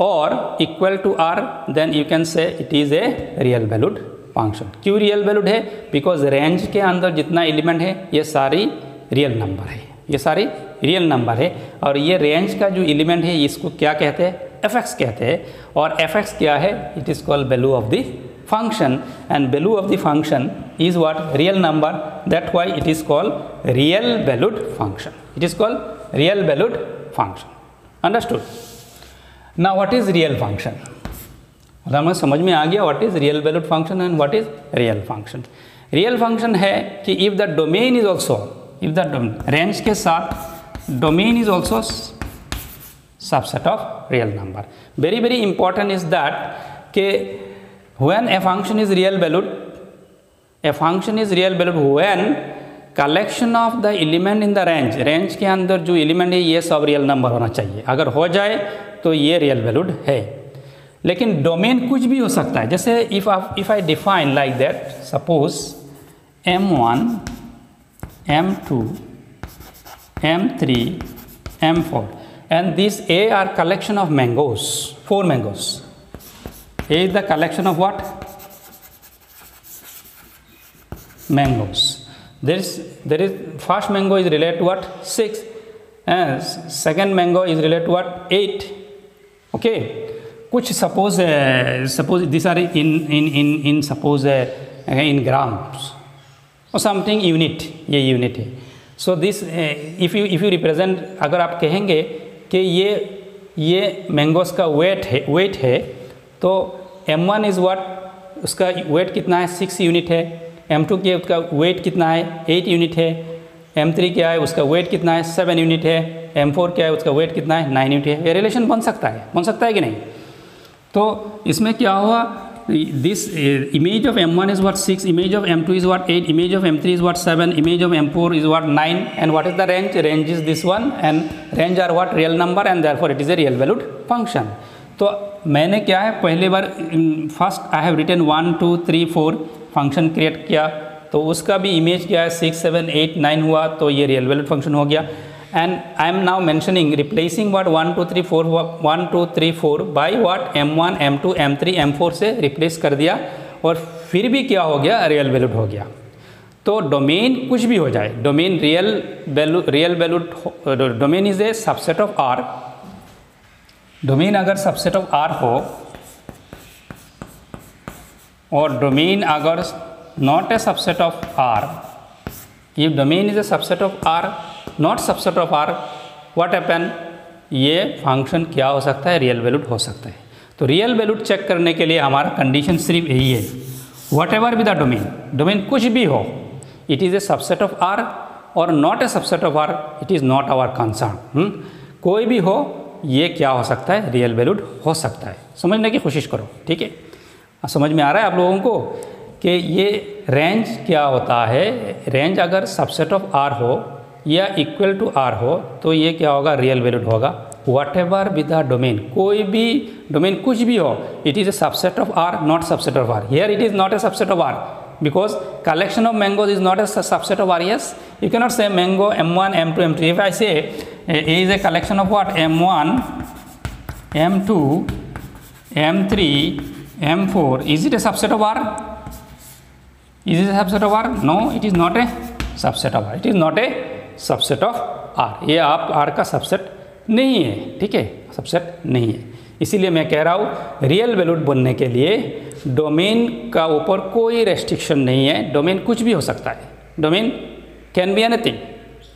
और equal to R then you can say it is a real valued function क्यों रियल वैल्यूड है? बिकॉज़ रेंज के अंदर जितना एलिमेंट है, ये सारी रियल नंबर है। ये सारी रियल नंबर है। और ये रेंज का जो एलिमेंट है, इसको क्या कहते हैं? एफेक्ट्स कहते हैं। और एफेक्ट्स क्या है? It is called value of the function and value of the function is what real number that why it is called real valued function it is called real valued function understood ना what is real function मतलब हमें समझ में आ गया what is real valued function and what is real function real function है कि if the domain is also if the range के साथ domain is also subset of real number very very important is that के when a function is real valued a function is real valued when collection of the element in the range range के अंदर जो element है, ये सब real number होना चाहिए। अगर हो जाए तो ये रियल वैल्यूड है। लेकिन डोमेन कुछ भी हो सकता है। जैसे इफ़ आप if I define like that suppose M one M two M three M four and this A are collection of mangoes four mangoes A is the collection of what mangoes there is there is first mango is relate to what six second mango is relate to what eight okay कुछ suppose suppose this are in in in in suppose in grams और something unit ये unit है। So this if you if you represent अगर आप कहेंगे कि ये ये मैंगोस का वेट है वेट है तो एम वन इज़ वाट उसका वेट कितना है? सिक्स यूनिट है। एम टू के उसका वेट कितना है? एट यूनिट है। एम थ्री क्या है? उसका वेट कितना है? सेवन यूनिट है। एम फोर क्या है? उसका वेट कितना है? नाइन यूनिट है। ये रिलेशन बन सकता है। बन सकता है कि नहीं? तो इसमें क्या हुआ? This image of M one is what six image of M two is what eight image of M three is what seven image of M four is what nine and what is the range range is this one and range are what real number and therefore it is a real valued function तो मैंने क्या है, पहले बार first I have written one two three four function create किया। तो उसका भी image क्या है? सिक्स सेवन एट नाइन हुआ तो ये रियल वैल्यूड फ़ंक्शन हो गया। And I am now mentioning replacing what 1 2 3 4 1 2 3 4 by what m1 m2 m3 m4 से रिप्लेस कर दिया और फिर भी क्या हो गया? रियल वैल्यूड हो गया। तो डोमेन कुछ भी हो जाए domain real value real valued domain is a subset of R domain अगर सबसेट ऑफ़ आर हो और डोमेन अगर not a subset of R ये domain is a subset of R not subset of R what happen ये function क्या हो सकता है? रियल वैल्यूड हो सकता है। तो रियल वैल्यूड चेक करने के लिए हमारा कंडीशन सिर्फ़ यही है। Whatever be the domain domain कुछ भी हो it is a subset of R और not a subset of R it is not our concern कोई भी हो, ये क्या हो सकता है? रियल वैल्यूड हो सकता है। समझने की कोशिश करो, ठीक है? समझ में आ रहा है आप लोगों को कि ये रेंज क्या होता है? रेंज अगर सबसेट ऑफ़ आर हो या इक्वल टू आर हो तो ये क्या होगा? रियल वैल्यूड होगा। Whatever with the domain कोई भी डोमेन कुछ भी हो it is a subset of R not subset of R here it is not a subset of R because collection of mangoes is not a subset of R yes you can not say mango M one M two M two if I say is a collection of what M one M two M three M four is it a subset of R is it a subset of R no it is not a subset of R it is not a subset of R ये आप R का subset नहीं है, ठीक है? Subset नहीं है। इसीलिए मैं कह रहा हूँ रियल वैल्यूड बनने के लिए डोमेन का ऊपर कोई रेस्ट्रिक्शन नहीं है। डोमेन कुछ भी हो सकता है। Domain can be anything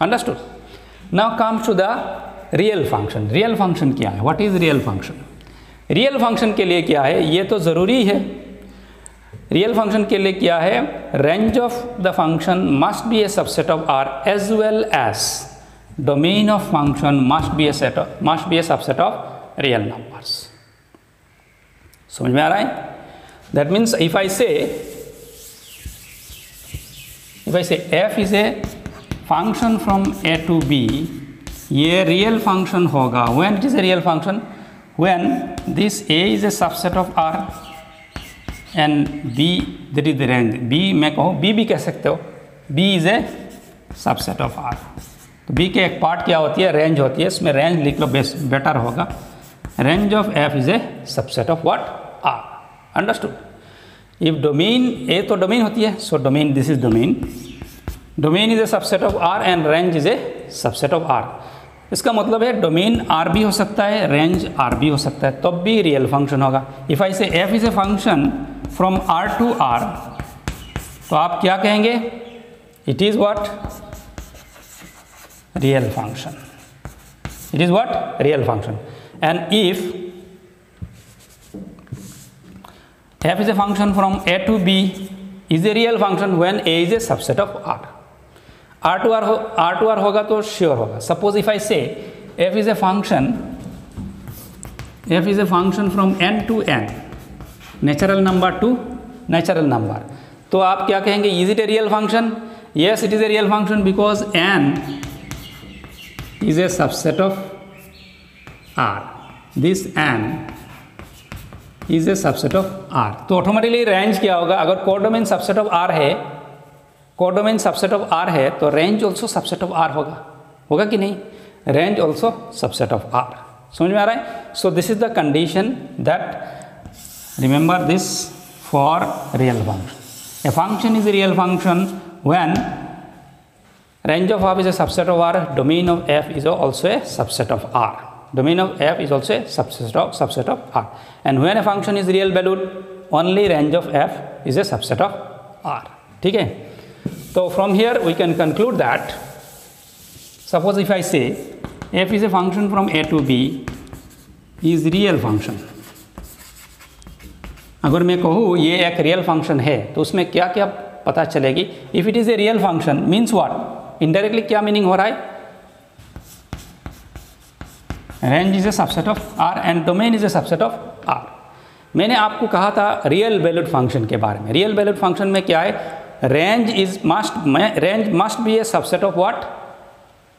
understood now comes to the real function real function क्या है? What is real function real function के लिए क्या है? ये तो ज़रूरी है। रियल फ़ंक्शन के लिए क्या है? Range of the function must be a subset of R as well as domain of function must be a set must be a subset of real numbers समझ में आ रहा है? दैट मीन्स इफ़ आई से if I say F is a function from A to B ये real function होगा. When it is a real function when this A is a subset of R and B, that is the range. B, मैं कहूँ B भी कह सकते हो। B is a subset of R तो B के एक पार्ट क्या होती है? रेंज होती है। इसमें रेंज लिख लो बेटर होगा। Range of F is a subset of what R understood if domain A तो डोमेन होती है। So domain this is domain domain is a subset of R and range is a subset of R. इसका मतलब है domain R भी हो सकता है रेंज आर भी हो सकता है, तब भी रियल फ़ंक्शन होगा। If I say F is a function from R to R तो आप क्या कहेंगे? It is what real function it is what real function and if F is a function from A to B is a real function when A is a subset of R R to R हो R to R होगा तो sure होगा। Suppose if I say F is a function F is a function from N to N natural number to natural number तो आप क्या कहेंगे is it a real function yes it is a real function because N is a subset of R this N is a subset of R तो automatically range क्या होगा? अगर codomain subset of R है codomain subset of R है तो range also subset of R होगा। होगा कि नहीं? Range also subset of R समझ में आ रहा है? So this is the condition that remember this for real function a function is a real function when range of of is a subset of R domain of F is also a subset of R domain of F is also a subset of subset of R and when a function is real balloon only range of F is a subset of R ठीक है? So, from here, we can conclude that, suppose if I say, f is a function from a to b is real function. अगर मैं कहूँ, ये एक real function है तो उसमें क्या क्या पता चलेगी? If it is a real function means what indirectly क्या मीनिंग हो रहा है? Range is a subset of R and domain is a subset of R मैंने आपको कहा था रियल वैल्यूड फ़ंक्शन के बारे में। रियल वैल्यूड फ़ंक्शन में क्या है? Range is must range must be a subset of what?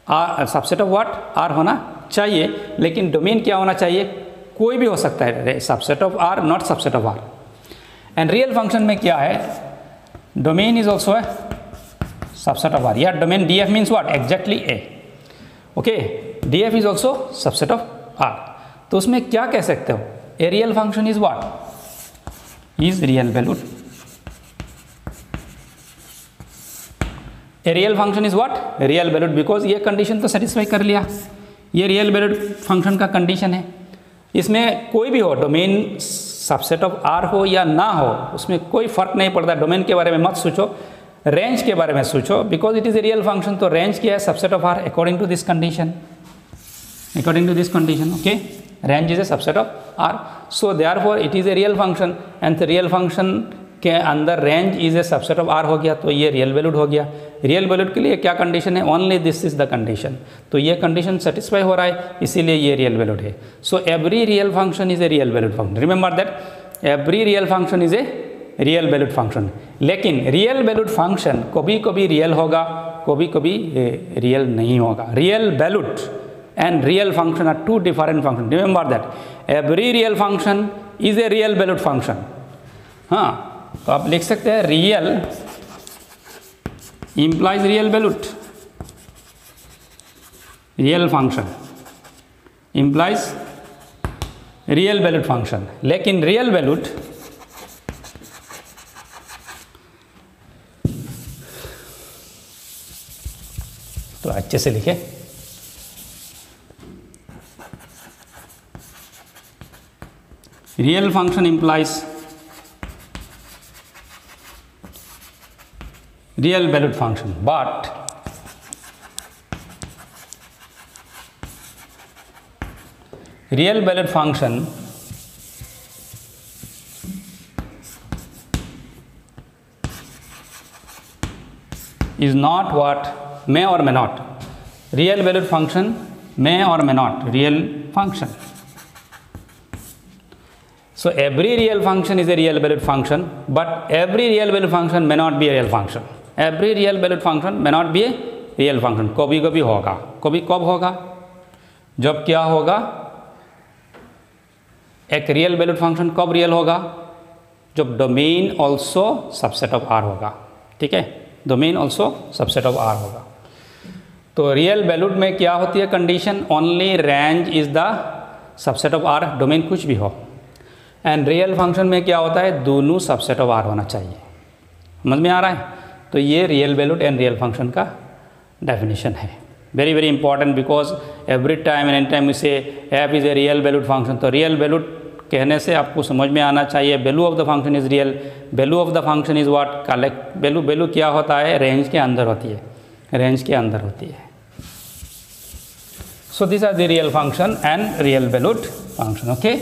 R subset of what R होना चाहिए, लेकिन डोमेन क्या होना चाहिए? कोई भी हो सकता है subset of R not subset of R and real function में क्या है? डोमेन इज़ ऑल्सो है सबसेट ऑफ़ आर या domain D F means what exactly A okay D F is also subset of R तो उसमें क्या कह सकते हो? A real function is what is real valued a real function is what real valued because ये condition तो satisfy कर लिया। ये रियल वैल्यूड फ़ंक्शन का कंडीशन है। इसमें कोई भी हो डोमेन सबसेट ऑफ़ आर हो या ना हो, उसमें कोई फ़र्क नहीं पड़ता। डोमेन के बारे में मत सोचो। रेंज के बारे में सोचो। Because it is a real function तो रेंज क्या है? Subset of R according to this condition according to this condition okay range is a subset of R so R for it is a real function and real function के अंदर range is a subset of R हो गया तो ये real valued हो गया। Real valued के लिए क्या कंडीशन है? Only this is the condition तो ये कंडीशन सेटिस्फाई हो रहा है, इसीलिए ये रियल वैल्यूड है. So every real function is a real valued function remember that every real function is a real valued function लेकिन रियल वैल्यूड फ़ंक्शन कभी कभी रियल होगा कभी कभी रियल नहीं होगा. Real valued and real function are two different function remember that every real function is a real valued function हाँ तो आप लिख सकते हैं real implies real valute real function implies real valued function लेकिन रियल वैल्यूड तो अच्छे से लिखे। Real function implies real valued function. But real valued function is not what may or may not. Real valued function may or may not. Real function. So every real function is a real valued function, but every real valued function may not be a real function. Every real valued function may not be a real function. कभी कभी होगा। कभी कब होगा? जब क्या होगा? एक रियल वैल्यूड फ़ंक्शन कब रियल होगा? जब domain also subset of R होगा। ठीक है? Domain also subset of R होगा। तो रियल वैल्यूड में क्या होती है condition only range is the subset of R domain कुछ भी हो। एंड रियल फ़ंक्शन में क्या होता है? दोनों सबसेट ऑफ़ आर होना चाहिए। समझ में आ रहा है? तो ये real valued and real function का डेफिनेशन है। Very very important because every time and any time इसे f is a real valued function तो रियल वैल्यूड कहने से आपको समझ में आना चाहिए value of the function is real value of the function is what collect value value क्या होता है? रेंज के अंदर होती है। रेंज के अंदर होती है। So this are the real function and real valued function okay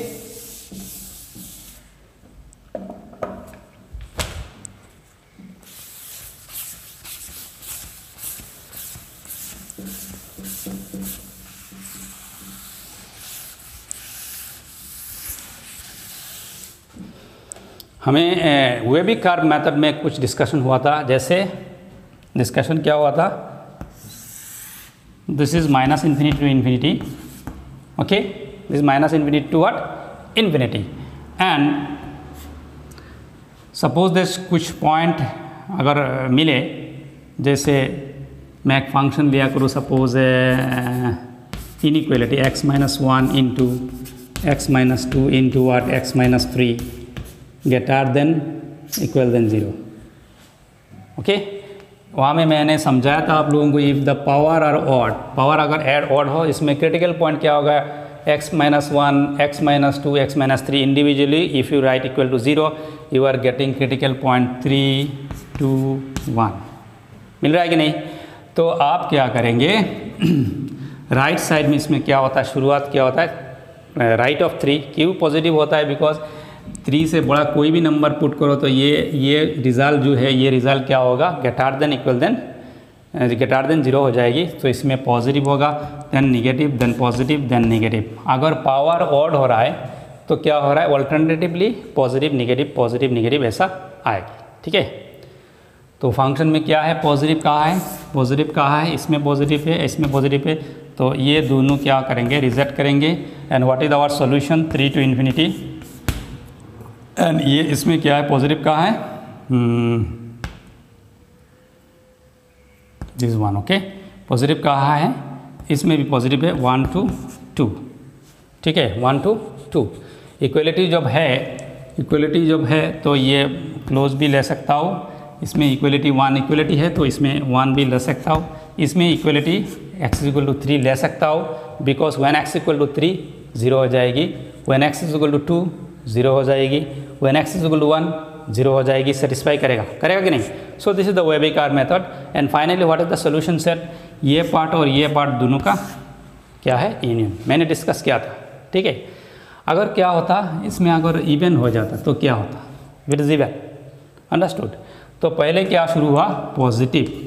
हमें वे भी कार मेथड में कुछ डिस्कशन हुआ था, जैसे डिस्कशन क्या हुआ था? This is minus infinity to infinity okay this minus infinity to what infinity and suppose this कुछ पॉइंट अगर मिले, जैसे मैं एक फ़ंक्शन लिया करूँ suppose inequality x minus one into x minus two into what x minus three greater than equal than zero okay वहाँ में मैंने समझाया था आप लोगों को if the power are odd power अगर एड ऑड हो, इसमें क्रिटिकल पॉइंट क्या होगा? X minus one x minus two x minus three individually if you write equal to zero you are getting critical point three two one मिल रहा है कि नहीं? तो आप क्या करेंगे? [CLEARS THROAT] राइट साइड में इसमें क्या होता है? शुरुआत क्या होता है? राइट ऑफ़ थ्री क्यों पॉजिटिव होता है बिकॉज़ थ्री से बड़ा कोई भी नंबर पुट करो तो ये ये रिज़ल्ट जो है, ये रिज़ल्ट क्या होगा? Greater than equal than greater than zero हो जाएगी। तो इसमें पॉजिटिव होगा then negative then positive then negative अगर पावर ऑड हो रहा है तो क्या हो रहा है? Alternatively positive negative positive negative ऐसा आएगी ठीक है? तो फ़ंक्शन में क्या है? पॉजिटिव कहाँ है? पॉजिटिव कहाँ है? इसमें पॉजिटिव है, इसमें पॉजिटिव है। तो ये दोनों क्या करेंगे? रिजेक्ट करेंगे। And what is our solution three to infinity and ये इसमें क्या है? पॉजिटिव कहाँ है? दिस वन ओके पॉजिटिव कहाँ है? इसमें भी पॉजिटिव है. वन टू टू ठीक है? वन टू टू इक्वलिटी जब है इक्वलिटी जब है तो ये क्लोज भी ले सकता हूँ. इसमें इक्वलिटी वन इक्वलिटी है तो इसमें वन भी ले सकता हूँ. इसमें equality x equal to three ले सकता हूँ. Because when x equal to three zero हो जाएगी. When x equal to two zero हो जाएगी। When x is to one zero हो जाएगी। सेटिस्फाई करेगा। करेगा कि नहीं? So this is the wavy curve method and finally what is the solution set ये पार्ट और ये पार्ट दोनों का क्या है? यूनियन मैंने डिस्कस किया था। ठीक है? अगर क्या होता? इसमें अगर इवन हो जाता तो क्या होता? विट इज़ इवन अंडरस्टूड तो पहले क्या शुरू हुआ? Positive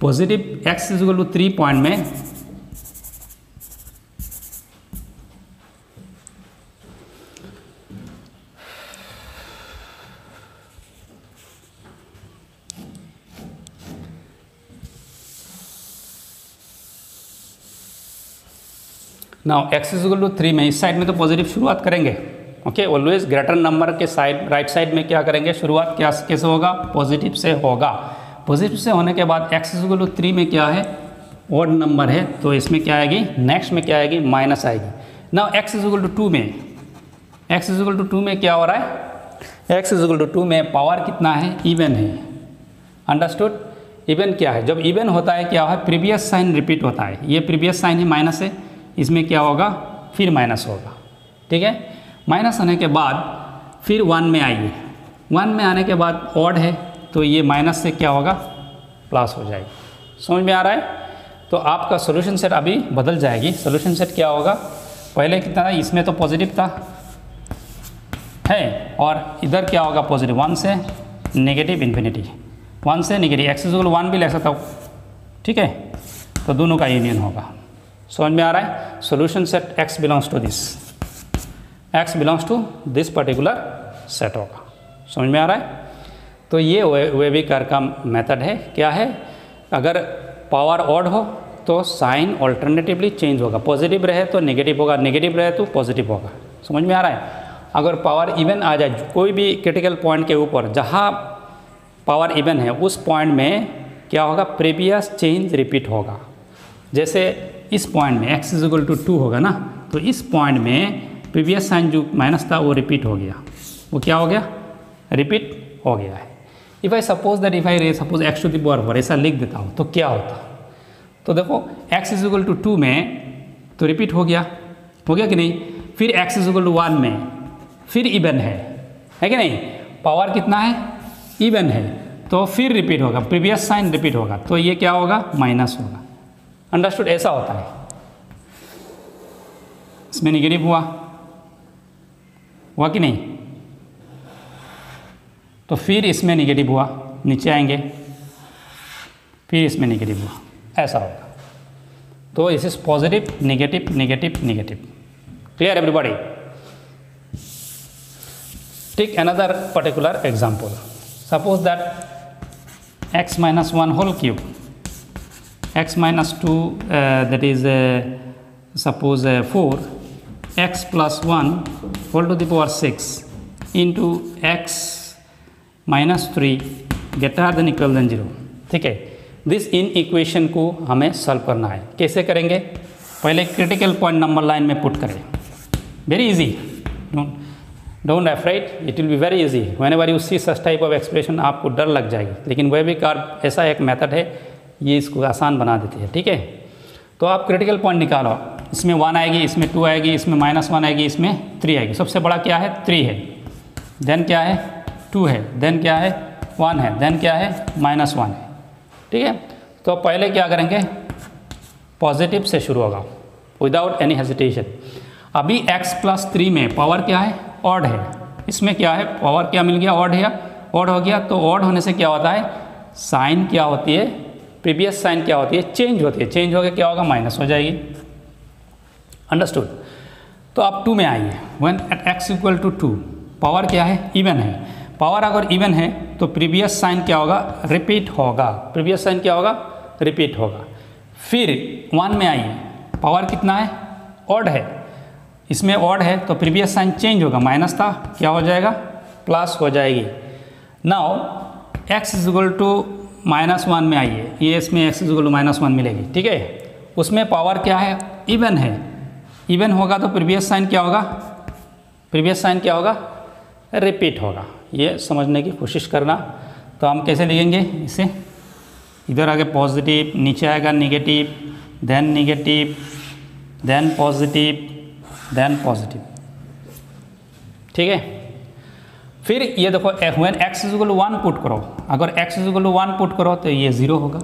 positive x is to three point में now x is to three में इस साइड में तो पॉजिटिव शुरुआत करेंगे। ओके ऑलवेज ग्रेटर नंबर के साइड राइट साइड में क्या करेंगे? शुरुआत क्या, कैसे होगा? पॉजिटिव से होगा। पॉजिटिव से होने के बाद एक्स इज़ टू थ्री में क्या है? ओड नंबर है तो इसमें क्या आएगी? नेक्स्ट में क्या आएगी? माइनस आएगी। Now x is to two में। एक्स इज़ टू टू में क्या हो रहा है? एक्स इज़ टू टू में पावर कितना है? इवन है। अंडरस्टूड इवन क्या है? जब इवन होता है, क्या है? प्रीवियस साइन रिपीट होता है। ये प्रीवियस साइन है माइनस है। इसमें क्या होगा? फिर माइनस होगा। ठीक है? माइनस होने के बाद फिर वन में आइए। वन में आने के बाद ऑड है तो ये माइनस से क्या होगा? प्लस हो जाएगी। समझ में आ रहा है? तो आपका सोल्यूशन सेट अभी बदल जाएगी। सोल्यूशन सेट क्या होगा? पहले कितना था इसमें तो पॉजिटिव था। है? और इधर क्या होगा? पॉजिटिव वन से नेगेटिव इन्फिनिटी वन से नेगेटिव एक्स वन भी ले सकता हूँ। ठीक है? तो दोनों का यूनियन होगा। समझ में आ रहा है? Solution set x belongs to this x belongs to this particular set होगा। समझ में आ रहा है? तो ये वे भी कर का मेथड है। क्या है? अगर पावर ऑड हो तो साइन ऑल्टरनेटिवली चेंज होगा। पॉजिटिव रहे तो नेगेटिव होगा नेगेटिव रहे तो पॉजिटिव होगा। समझ में आ रहा है? अगर पावर इवन आ जाए, कोई भी क्रिटिकल पॉइंट के ऊपर, जहाँ पावर इवन है, उस पॉइंट में क्या होगा? प्रीवियस चेंज रिपीट होगा। जैसे इस पॉइंट में x is equal to two होगा ना? तो इस पॉइंट में प्रीवियस साइन जो माइनस था, वो रिपीट हो गया। वो क्या हो गया? रिपीट हो गया है। If I suppose that if I suppose x to the power four ऐसा लिख देता हूँ तो क्या होता? तो देखो x is equal to two में तो रिपीट हो गया। हो गया कि नहीं? फिर x is equal to one में, फिर इवन है। है कि नहीं? पावर कितना है? इवन है। तो फिर रिपीट होगा। प्रीवियस साइन रिपीट होगा। तो ये क्या होगा? माइनस होगा। अंडरस्टूड ऐसा होता है। इसमें निगेटिव हुआ। हुआ कि नहीं? तो फिर इसमें निगेटिव हुआ। नीचे आएँगे। फिर इसमें निगेटिव हुआ। ऐसा होगा। तो इस is positive negative negative negative clear everybody take another particular example suppose that x minus 1 whole cube x minus 2 uh, that is uh, suppose uh, 4 x plus 1 whole to the power 6 into x minus three greater than equal than zero ठीक है? This in equation को हमें solve करना है। कैसे करेंगे? पहले critical point number line में पुट करें। Very easy don't afraid it will be very easy whenever you see such type of expression आपको डर लग जाएगी। लेकिन वह भी कार ऐसा एक मेथड है ये इसको आसान बना देती है, ठीक है? तो आप क्रिटिकल पॉइंट निकालो। इसमें वन आएगी, इसमें टू आएगी, इसमें माइनस वन आएगी, इसमें थ्री आएगी। सबसे बड़ा क्या है? थ्री है। देन क्या है? टू है। देन क्या है? वन है। देन क्या है? माइनस वन है। ठीक है? तो पहले क्या करेंगे? पॉजिटिव से शुरू होगा। विदाउट एनी हेजिटेशन अभी x प्लस थ्री में पावर क्या है? ऑड है। इसमें क्या है? पावर क्या मिल गया? ऑड है ऑड हो गया? तो ऑड होने से क्या होता है? साइन क्या होती है? प्रीवियस साइन क्या होती है? चेंज होती है। चेंज हो गया क्या होगा? माइनस हो जाएगी। अंडरस्टूड? तो आप टू में आइए। When at x equal to two power क्या है? इवन है। पावर अगर इवन है तो प्रीवियस साइन क्या होगा? रिपीट होगा। प्रीवियस साइन क्या होगा? रिपीट होगा। फिर वन में आइए। पावर कितना है? ऑड है। इसमें ऑड है तो प्रीवियस साइन चेंज होगा। माइनस था, क्या हो जाएगा? प्लस हो जाएगी। Now x is equal to minus one में आइए। ये इसमें x is equal to minus one मिलेगी, ठीक है? उसमें पावर क्या है? इवन है। इवन होगा तो प्रीवियस साइन क्या होगा? प्रीवियस साइन क्या होगा? रिपीट होगा। ये समझने की कोशिश करना। तो हम कैसे लिखेंगे इसे? इधर आगे पॉजिटिव नीचे आएगा negative then negative then positive then positive ठीक है? फिर ये देखो when x is to one put करो। अगर x is to one put करो तो ये ज़ीरो होगा।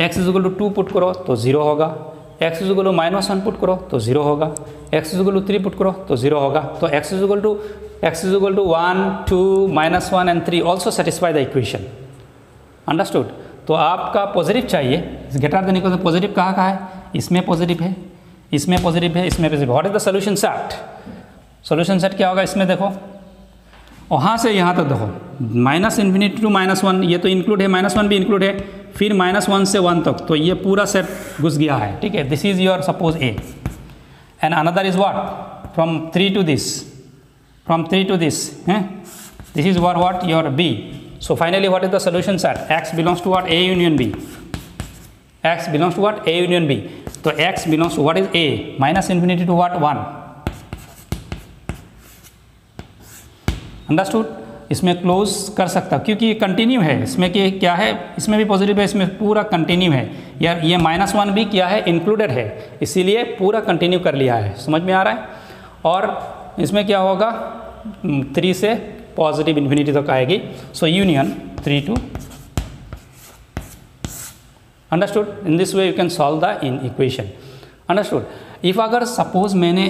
X is to two put करो तो ज़ीरो होगा। X is to minus one put करो तो ज़ीरो होगा। X is to three put करो तो ज़ीरो होगा। तो x is to x equal to 1, 2, minus 1 and 3 also satisfy the equation. Understood? तो आपका पॉजिटिव चाहिए। ग्रेटर देन इक्वल पॉजिटिव कहाँ कहाँ है? इसमें पॉजिटिव है इसमें पॉजिटिव है इसमें positive what is the solution set solution set क्या होगा? इसमें देखो। वहाँ से यहाँ तक देखो minus infinity to minus one ये तो इंक्लूड है माइनस वन भी इंक्लूड है, फिर माइनस वन से वन तक तो ये पूरा सेट घुस गया है, ठीक है? This is your suppose A and another is what from three to this from three to this है this is war what your B so finally what is the solution sir x belongs to what A union B x belongs to what A union B तो x belongs to what is a minus infinity to what one understood? इसमें close कर सकता क्योंकि ये continue है। इसमें कि क्या है? इसमें भी पॉजिटिव है, इसमें पूरा कंटिन्यू है। या ये माइनस वन भी क्या है? इंक्लूडेड है। इसीलिए पूरा कंटिन्यू कर लिया है। समझ में आ रहा है? और इसमें क्या होगा? थ्री से पॉजिटिव इन्फिनिटी तक आएगी। So union three to understood in this way you can solve the inequation understood if अगर सपोज़ मैंने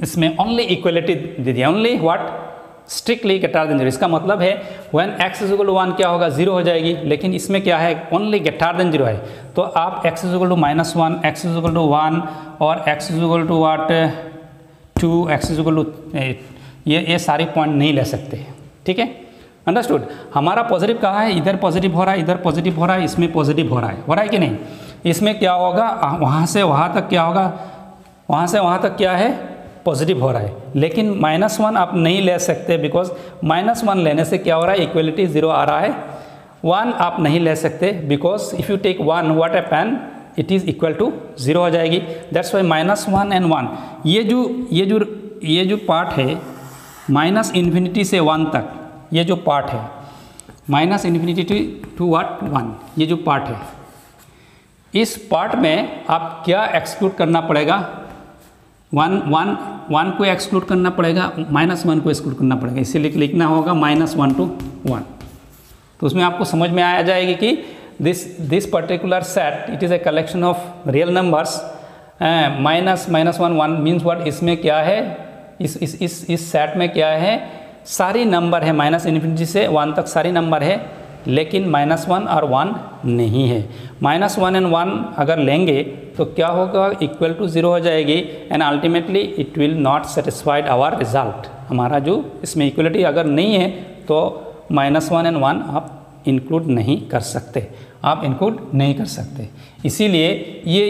इसमें ओनली इक्वलिटी दे दिया only what strictly greater than zero इसका मतलब है when x is to one क्या होगा? ज़ीरो हो जाएगी। लेकिन इसमें क्या है? ओनली गेटार देन ज़ीरो है। तो आप x is to minus one x is to one और x is to what two x is to ये ये सारे पॉइंट नहीं ले सकते। ठीक है? अंडरस्टूड हमारा पॉजिटिव कहा है? इधर पॉजिटिव हो रहा है, इधर पॉजिटिव हो रहा है, इसमें पॉजिटिव हो रहा है। हो रहा है कि नहीं? इसमें क्या होगा? वहाँ से वहाँ तक क्या होगा? वहाँ से वहाँ तक क्या है? पॉजिटिव हो रहा है। लेकिन माइनस वन आप नहीं ले सकते बिकॉज़ माइनस वन लेने से क्या हो रहा है? इक्वलिटी ज़ीरो आ रहा है। वन आप नहीं ले सकते because if you take one what a pan it is equal to zero हो जाएगी। That's why minus one and one ये जो ये जो ये जो पार्ट है माइनस इन्फिनिटी से वन तक, ये जो पार्ट है minus infinity to what one ये जो पार्ट है। इस पार्ट में आप क्या एक्सक्लूड करना पड़ेगा? वन वन वन को एक्सक्लूड करना पड़ेगा माइनस वन को एक्सक्लूड करना पड़ेगा। इसीलिए लिखना होगा माइनस वन टू वन तो उसमें आपको समझ में आ जाएगी कि this this particular set it is a collection of real numbers minus minus one one means what इसमें क्या है? इस इस इस इस सेट में क्या है? सारी नंबर है माइनस इन्फिनिटी से वन तक सारी नंबर है। लेकिन माइनस वन और वन नहीं है। माइनस वन एंड वन अगर लेंगे तो क्या होगा? इक्वल टू ज़ीरो हो जाएगी and ultimately it will not satisfied our result. हमारा जो इसमें इक्वलिटी अगर नहीं है तो माइनस वन एंड वन आप इंक्लूड नहीं कर सकते। आप इंक्लूड नहीं कर सकते। इसीलिए ये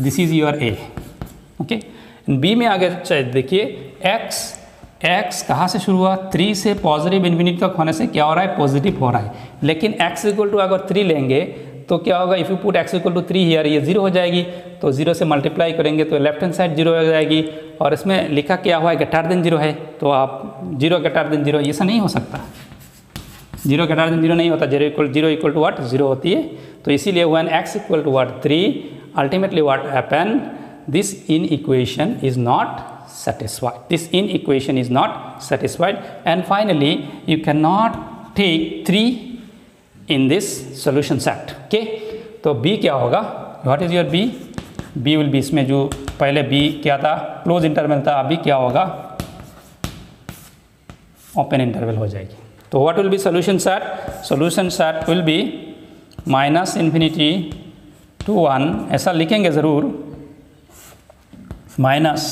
this is your A okay B में आगे देखिए एक्स एक्स कहाँ से शुरू हुआ? थ्री से पॉजिटिव इन्फिनिटी तक होने से क्या हो रहा है? पॉजिटिव हो रहा है। लेकिन एक्स इक्वल टू अगर थ्री लेंगे तो क्या होगा? If you put x equal to three here ये ज़ीरो हो जाएगी। तो ज़ीरो से मल्टीप्लाई करेंगे तो लेफ़्ट हैंड साइड ज़ीरो हो जाएगी। और इसमें लिखा क्या हुआ? है गटार दिन ज़ीरो है। तो आप ज़ीरो गटार दिन ज़ीरो ऐसा नहीं हो सकता। ज़ीरो गटार दिन ज़ीरो नहीं होता। Zero equal zero equal to what zero होती है। तो इसीलिए when x equal to what three ultimately what happen this inequation is not satisfied. This inequation is not satisfied and finally you cannot take 3 in this solution set. Okay? तो B क्या होगा What is your B? B will be इसमें जो पहले B क्या था close interval था अभी क्या होगा ओपन इंटरवल हो जाएगी तो what will be solution set solution set will be minus infinity to one ऐसा लिखेंगे ज़रूर minus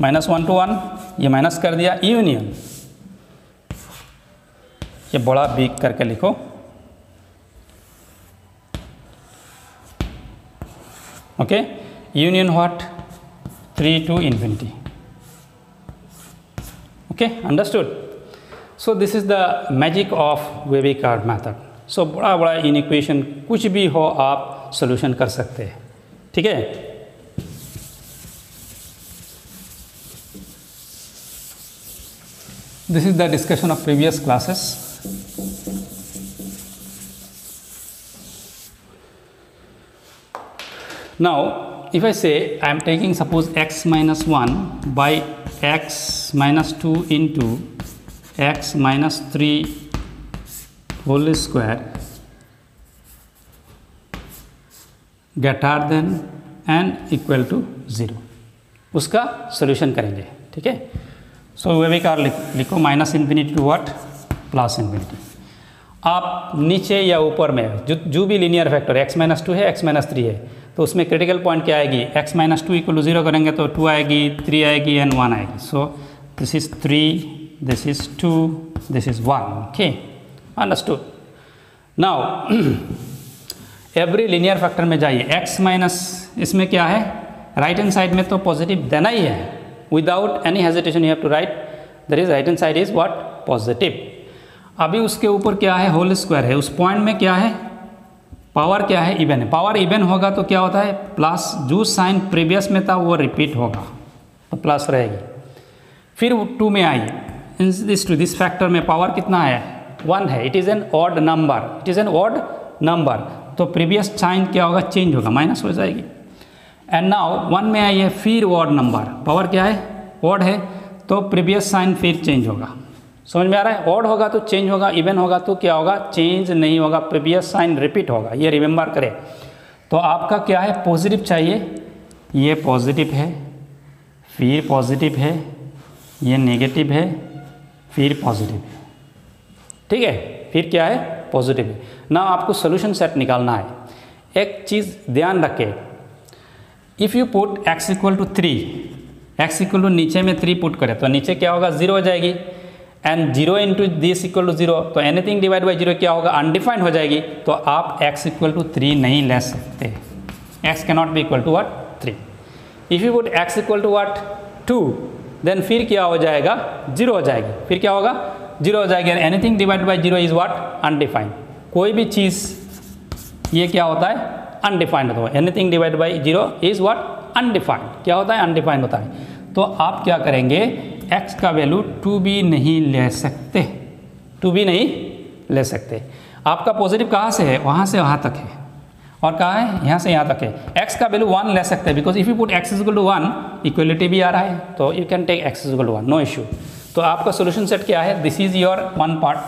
minus one to one, ये माइनस कर दिया यूनियन। ये बड़ा बिग करके लिखो। Okay union what three to infinity okay understood so this is the magic of wavy curve method so बड़ा बड़ा इन इक्वेशन कुछ भी हो, आप सोल्यूशन कर सकते हैं। ठीक है? This is the discussion of previous classes. Now, if I say I am taking suppose x minus 1 by x minus 2 into x minus 3 whole square greater than and equal to zero उसका solution करेंगे ठीक है so wavy curve लिखो minus infinity to what plus infinity आप नीचे या ऊपर में, जो जो भी linear factor x minus two है एक्स माइनस थ्री है तो उसमें क्रिटिकल पॉइंट क्या आएगी? X minus two equal to zero करेंगे तो टू आएगी थ्री आएगी एंड वन आएगी. So this is three this is two this is one okay understood now every linear factor में जाइए. एक्स माइनस इसमें क्या है? राइट हैंड साइड में तो पॉजिटिव देना ही है. Without any hesitation you have to write. There is, right hand side is what? Positive. अभी उसके ऊपर क्या है? होल स्क्वायर है। उस पॉइंट में क्या है? पावर क्या है? इवन है। पावर इवन होगा तो क्या होता है? प्लस जो साइन प्रीवियस में था, वो रिपीट होगा। तो प्लस रहेगी। फिर टू में I in this two this factor में पावर कितना है? वन है। It is an odd number it is an odd number तो प्रीवियस साइन क्या होगा? चेंज होगा। माइनस हो जाएगी। एंड नाउ वन में आई है फिर ऑड नंबर पावर क्या है? ऑड है। तो प्रीवियस साइन फिर चेंज होगा। समझ में आ रहा है? ऑड होगा तो चेंज होगा इवन होगा तो क्या होगा? चेंज नहीं होगा प्रीवियस साइन रिपीट होगा। ये रिमेंबर करें। तो आपका क्या है? पॉजिटिव चाहिए। ये पॉजिटिव है। फिर पॉजिटिव है। ये नेगेटिव है। फिर पॉजिटिव है। ठीक है? फिर क्या है? पॉजिटिव है। ना आपको सोल्यूशन सेट निकालना है। एक चीज़ ध्यान रखें। If you put x equal to three x equal to नीचे में थ्री पुट करें तो नीचे क्या होगा? ज़ीरो हो जाएगी। And zero into this equal to zero तो एनीथिंग डिवाइड बाई ज़ीरो क्या होगा? अनडिफाइंड हो जाएगी। तो आप एक्स इक्वल टू थ्री नहीं ले सकते। X cannot be equal to what three if you put x equal to what two then फिर क्या हो जाएगा? ज़ीरो हो जाएगी। फिर क्या होगा? ज़ीरो हो जाएगी। Anything divide by zero is what undefined कोई भी चीज़, ये क्या होता है? अनडिफाइंड होता है। Anything divide by zero is what undefined क्या होता है? अनडिफाइंड होता है। तो आप क्या करेंगे? X का वैल्यू टू बी नहीं ले सकते। टू बी नहीं ले सकते। आपका पॉजिटिव कहाँ से है? वहाँ से वहाँ तक है। और कहाँ है? यहाँ से यहाँ तक है। X का वैल्यू वन ले सकते हैं। Because if you put x equal to one equality भी आ रहा है। तो you can take x equal to one no issue तो आपका सोल्यूशन सेट क्या है? This is your one part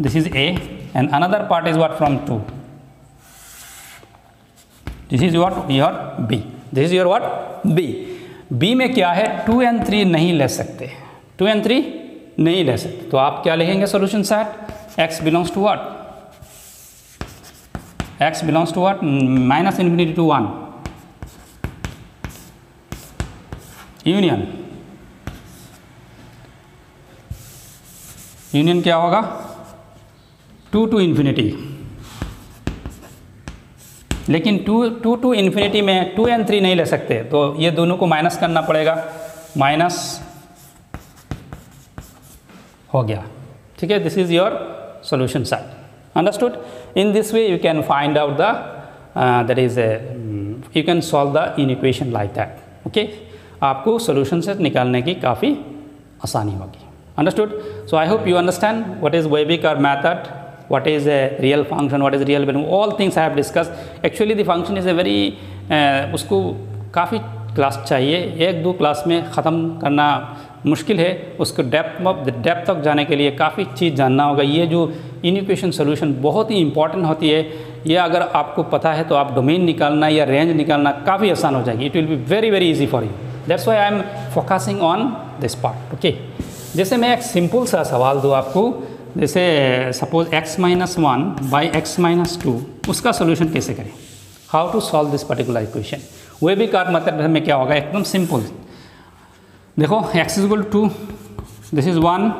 this is A and another part is what from 2 this is what your B. This is your what? B. B में क्या है? To and three नहीं ले सकते। टू एंड थ्री नहीं ले सकते। तो आप क्या लिखेंगे solution set x belongs to what x belongs to what minus infinity to one union union क्या होगा? Two to infinity. लेकिन टू टू टू इन्फिनिटी में टू एंड थ्री नहीं ले सकते तो ये दोनों को माइनस करना पड़ेगा। माइनस हो गया। ठीक है this is your solution set understood in this way you can find out the that is you can solve the inequation like that okay आपको सोल्यूशन से निकालने की काफ़ी आसानी होगी। Understood understood? So, i hope you understand what is webicar method what is a real function what is real value all things i have discussed. Actually the function is a very uh, उसको काफ़ी class चाहिए। एक दो class में ख़त्म करना मुश्किल है। उसको डेप्थ डेप्थ तक जाने के लिए काफ़ी चीज़ जानना होगा। ये जो इनिक्वेशन सोल्यूशन बहुत ही इंपॉर्टेंट होती है। ये अगर आपको पता है तो आप डोमेन निकालना या रेंज निकालना काफ़ी आसान हो जाएगी। It will be very very easy for you that's why I am focusing on this part okay जैसे मैं एक सिंपल सा सवाल दूँ आपको। जैसे suppose x minus one by x minus two उसका सोल्यूशन कैसे करें? How to solve this particular equation wavy curve मतलब में क्या होगा? एकदम सिंपल देखो, x is equal to this is one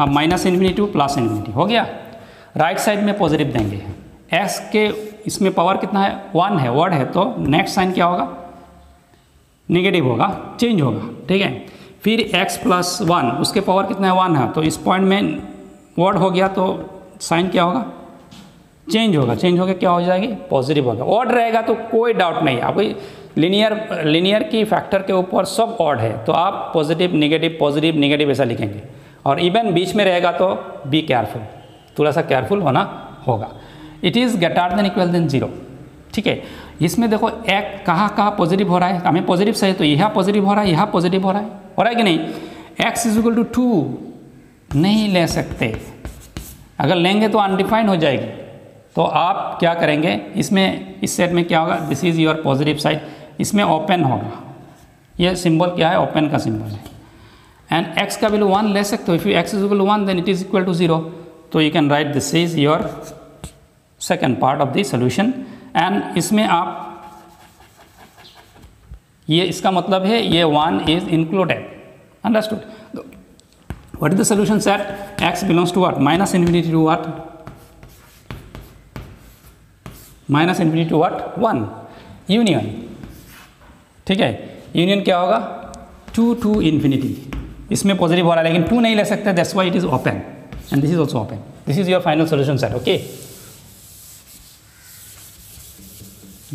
अब minus infinity to plus infinity हो गया? राइट right साइड में पॉजिटिव देंगे। x के इसमें पावर कितना है? वन है वर्ड है तो नेक्स्ट साइन क्या होगा? नेगेटिव होगा चेंज होगा, ठीक है? फिर x प्लस वन उसके पावर कितना है? वन है। तो इस पॉइंट में वर्ड हो गया तो साइन क्या होगा? चेंज होगा। चेंज होगा क्या हो जाएगी? पॉजिटिव होगा। ऑड रहेगा तो कोई डाउट नहीं। आपको लिनियर लिनियर की फैक्टर के ऊपर सब ऑड है। तो आप पॉजिटिव नेगेटिव पॉजिटिव नेगेटिव ऐसा लिखेंगे। और इवन बीच में रहेगा तो बी केयरफुल थोड़ा सा केयरफुल होना होगा। It is greater than equal than zero ठीक है? इसमें देखो, एक कहाँ कहाँ पॉजिटिव हो रहा है। हमें पॉजिटिव सही तो यह पॉजिटिव हो रहा है, यह पॉजिटिव हो रहा है। हो रहा है कि नहीं? X is equal to two नहीं ले सकते। अगर लेंगे तो अनडिफाइंड हो जाएगी। तो आप क्या करेंगे? इसमें, इस सेट में क्या होगा? This is your positive side इसमें ओपन होगा। ये सिंबल क्या है? ओपन का सिंबल है। एंड एक्स का वैल्यू वन ले सकते हो। If you x is equal one then it is equal to zero तो you can write this is your second part of the solution and इसमें आप, ये इसका मतलब है, ये one is included understood what is the solution set? X belongs to what? Minus infinity to what? Minus infinity to what one union ठीक है? Union क्या होगा? टू टू इन्फिनिटी इसमें पॉजिटिव है लेकिन टू नहीं ले सकते that's why it is open and this is also open this is your final solution set okay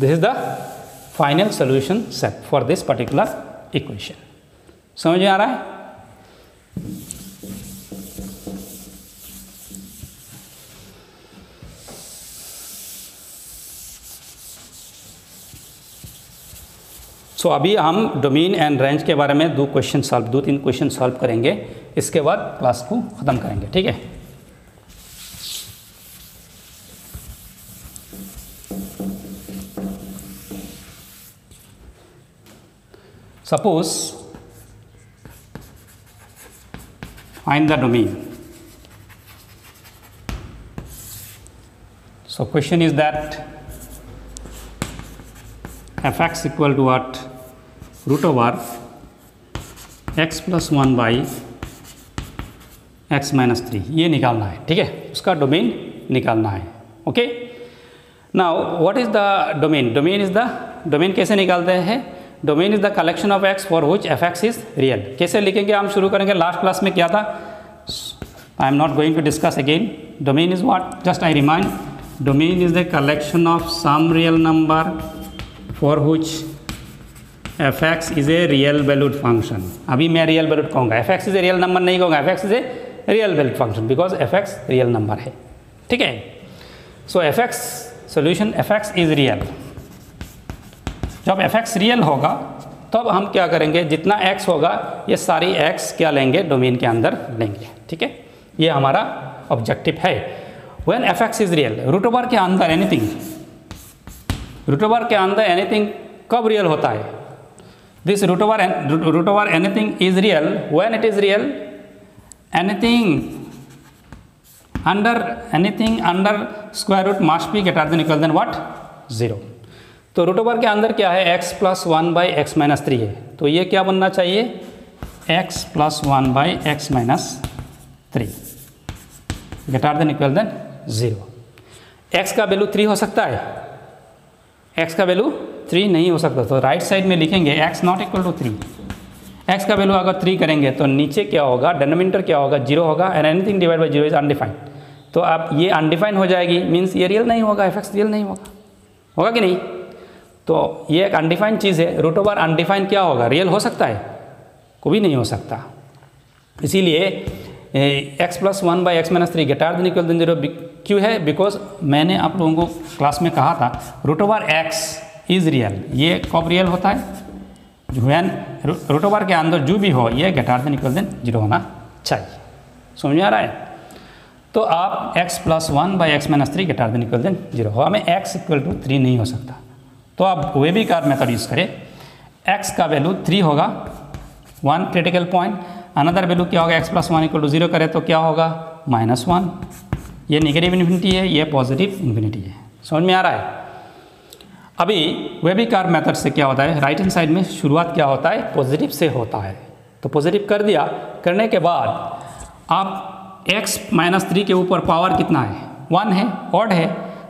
this is the final solution set for this particular equation समझ में आ रहा है? सो so, अभी हम डोमेन एंड रेंज के बारे में दो क्वेश्चन सॉल्व दो तीन क्वेश्चन सॉल्व करेंगे। इसके बाद क्लास को ख़त्म करेंगे ठीक है? Suppose find the domain so question is that fx equal to what? Root over x plus one by x minus three ये निकालना है, ठीक है? उसका डोमेन निकालना है okay now what is the domain domain is the domain कैसे निकालते हैं? Domain is the collection of x for which f x is real कैसे लिखेंगे? हम शुरू करेंगे। लास्ट क्लास में क्या था? I am not going to discuss again domain is what just I remind domain is the collection of some real number for which f x is a real valued function अभी मैं real valued कहूँगा। F x is a real number नहीं कहूँगा। F x is a real valued function because f x real number है। ठीक है? So f x solution f x is real जब f x real होगा, तब हम क्या करेंगे? जितना एक्स होगा, ये सारी एक्स क्या लेंगे? डोमेन के अंदर लेंगे। ठीक है? ये हमारा ऑब्जेक्टिव है। When f x is real root over के अंदर एनीथिंग रूटोबर के अंदर एनीथिंग कब रियल होता है? This root over n root over anything is real when it is real anything under anything under square root must be greater than equal than what zero तो root over के अंदर क्या है x plus one by x minus three है तो ये क्या बनना चाहिए x plus one by x minus three greater than equal than zero x का वैल्यू थ्री हो सकता है x का वैल्यू थ्री नहीं हो सकता। तो राइट साइड में लिखेंगे x not equal to three x का वैल्यू अगर थ्री करेंगे तो नीचे क्या होगा? डेनोमीटर क्या होगा? ज़ीरो होगा and anything divide by zero is undefined तो आप ये अनडिफाइंड हो जाएगी मीन्स ये रियल नहीं होगा एफ़ रियल नहीं होगा। होगा कि नहीं? तो ये एक अनडिफाइंड चीज़ है। रूट ओवर अनडिफाइंड क्या होगा? रियल हो सकता है। कोई नहीं हो सकता। इसीलिए X plus one by X minus three greater than equal than zero क्यों है? बिकॉज़ मैंने आप लोगों को क्लास में कहा था root over x is real ये कब रियल होता है? वैन रोटोबार के अंदर जो भी हो, ये greater than equal than zero होना चाहिए। समझ में आ रहा है? तो आप x plus one by x minus three greater than equal than zero. हो, हमें x इक्वल टू थ्री नहीं हो सकता। तो आप wavy curve method use करें। x का वैल्यू थ्री होगा one critical point another value क्या होगा? x plus one equal to zero करें तो क्या होगा? माइनस वन ये निगेटिव इन्फिनिटी है, ये पॉजिटिव इन्फिनिटी है। समझ में आ रहा है? अभी वेबिकार मेथड से क्या होता है? राइट हैंड साइड में शुरुआत क्या होता है? पॉजिटिव से होता है। तो पॉजिटिव कर दिया। करने के बाद आप x माइनस थ्री के ऊपर पावर कितना है? वन है। ऑड है।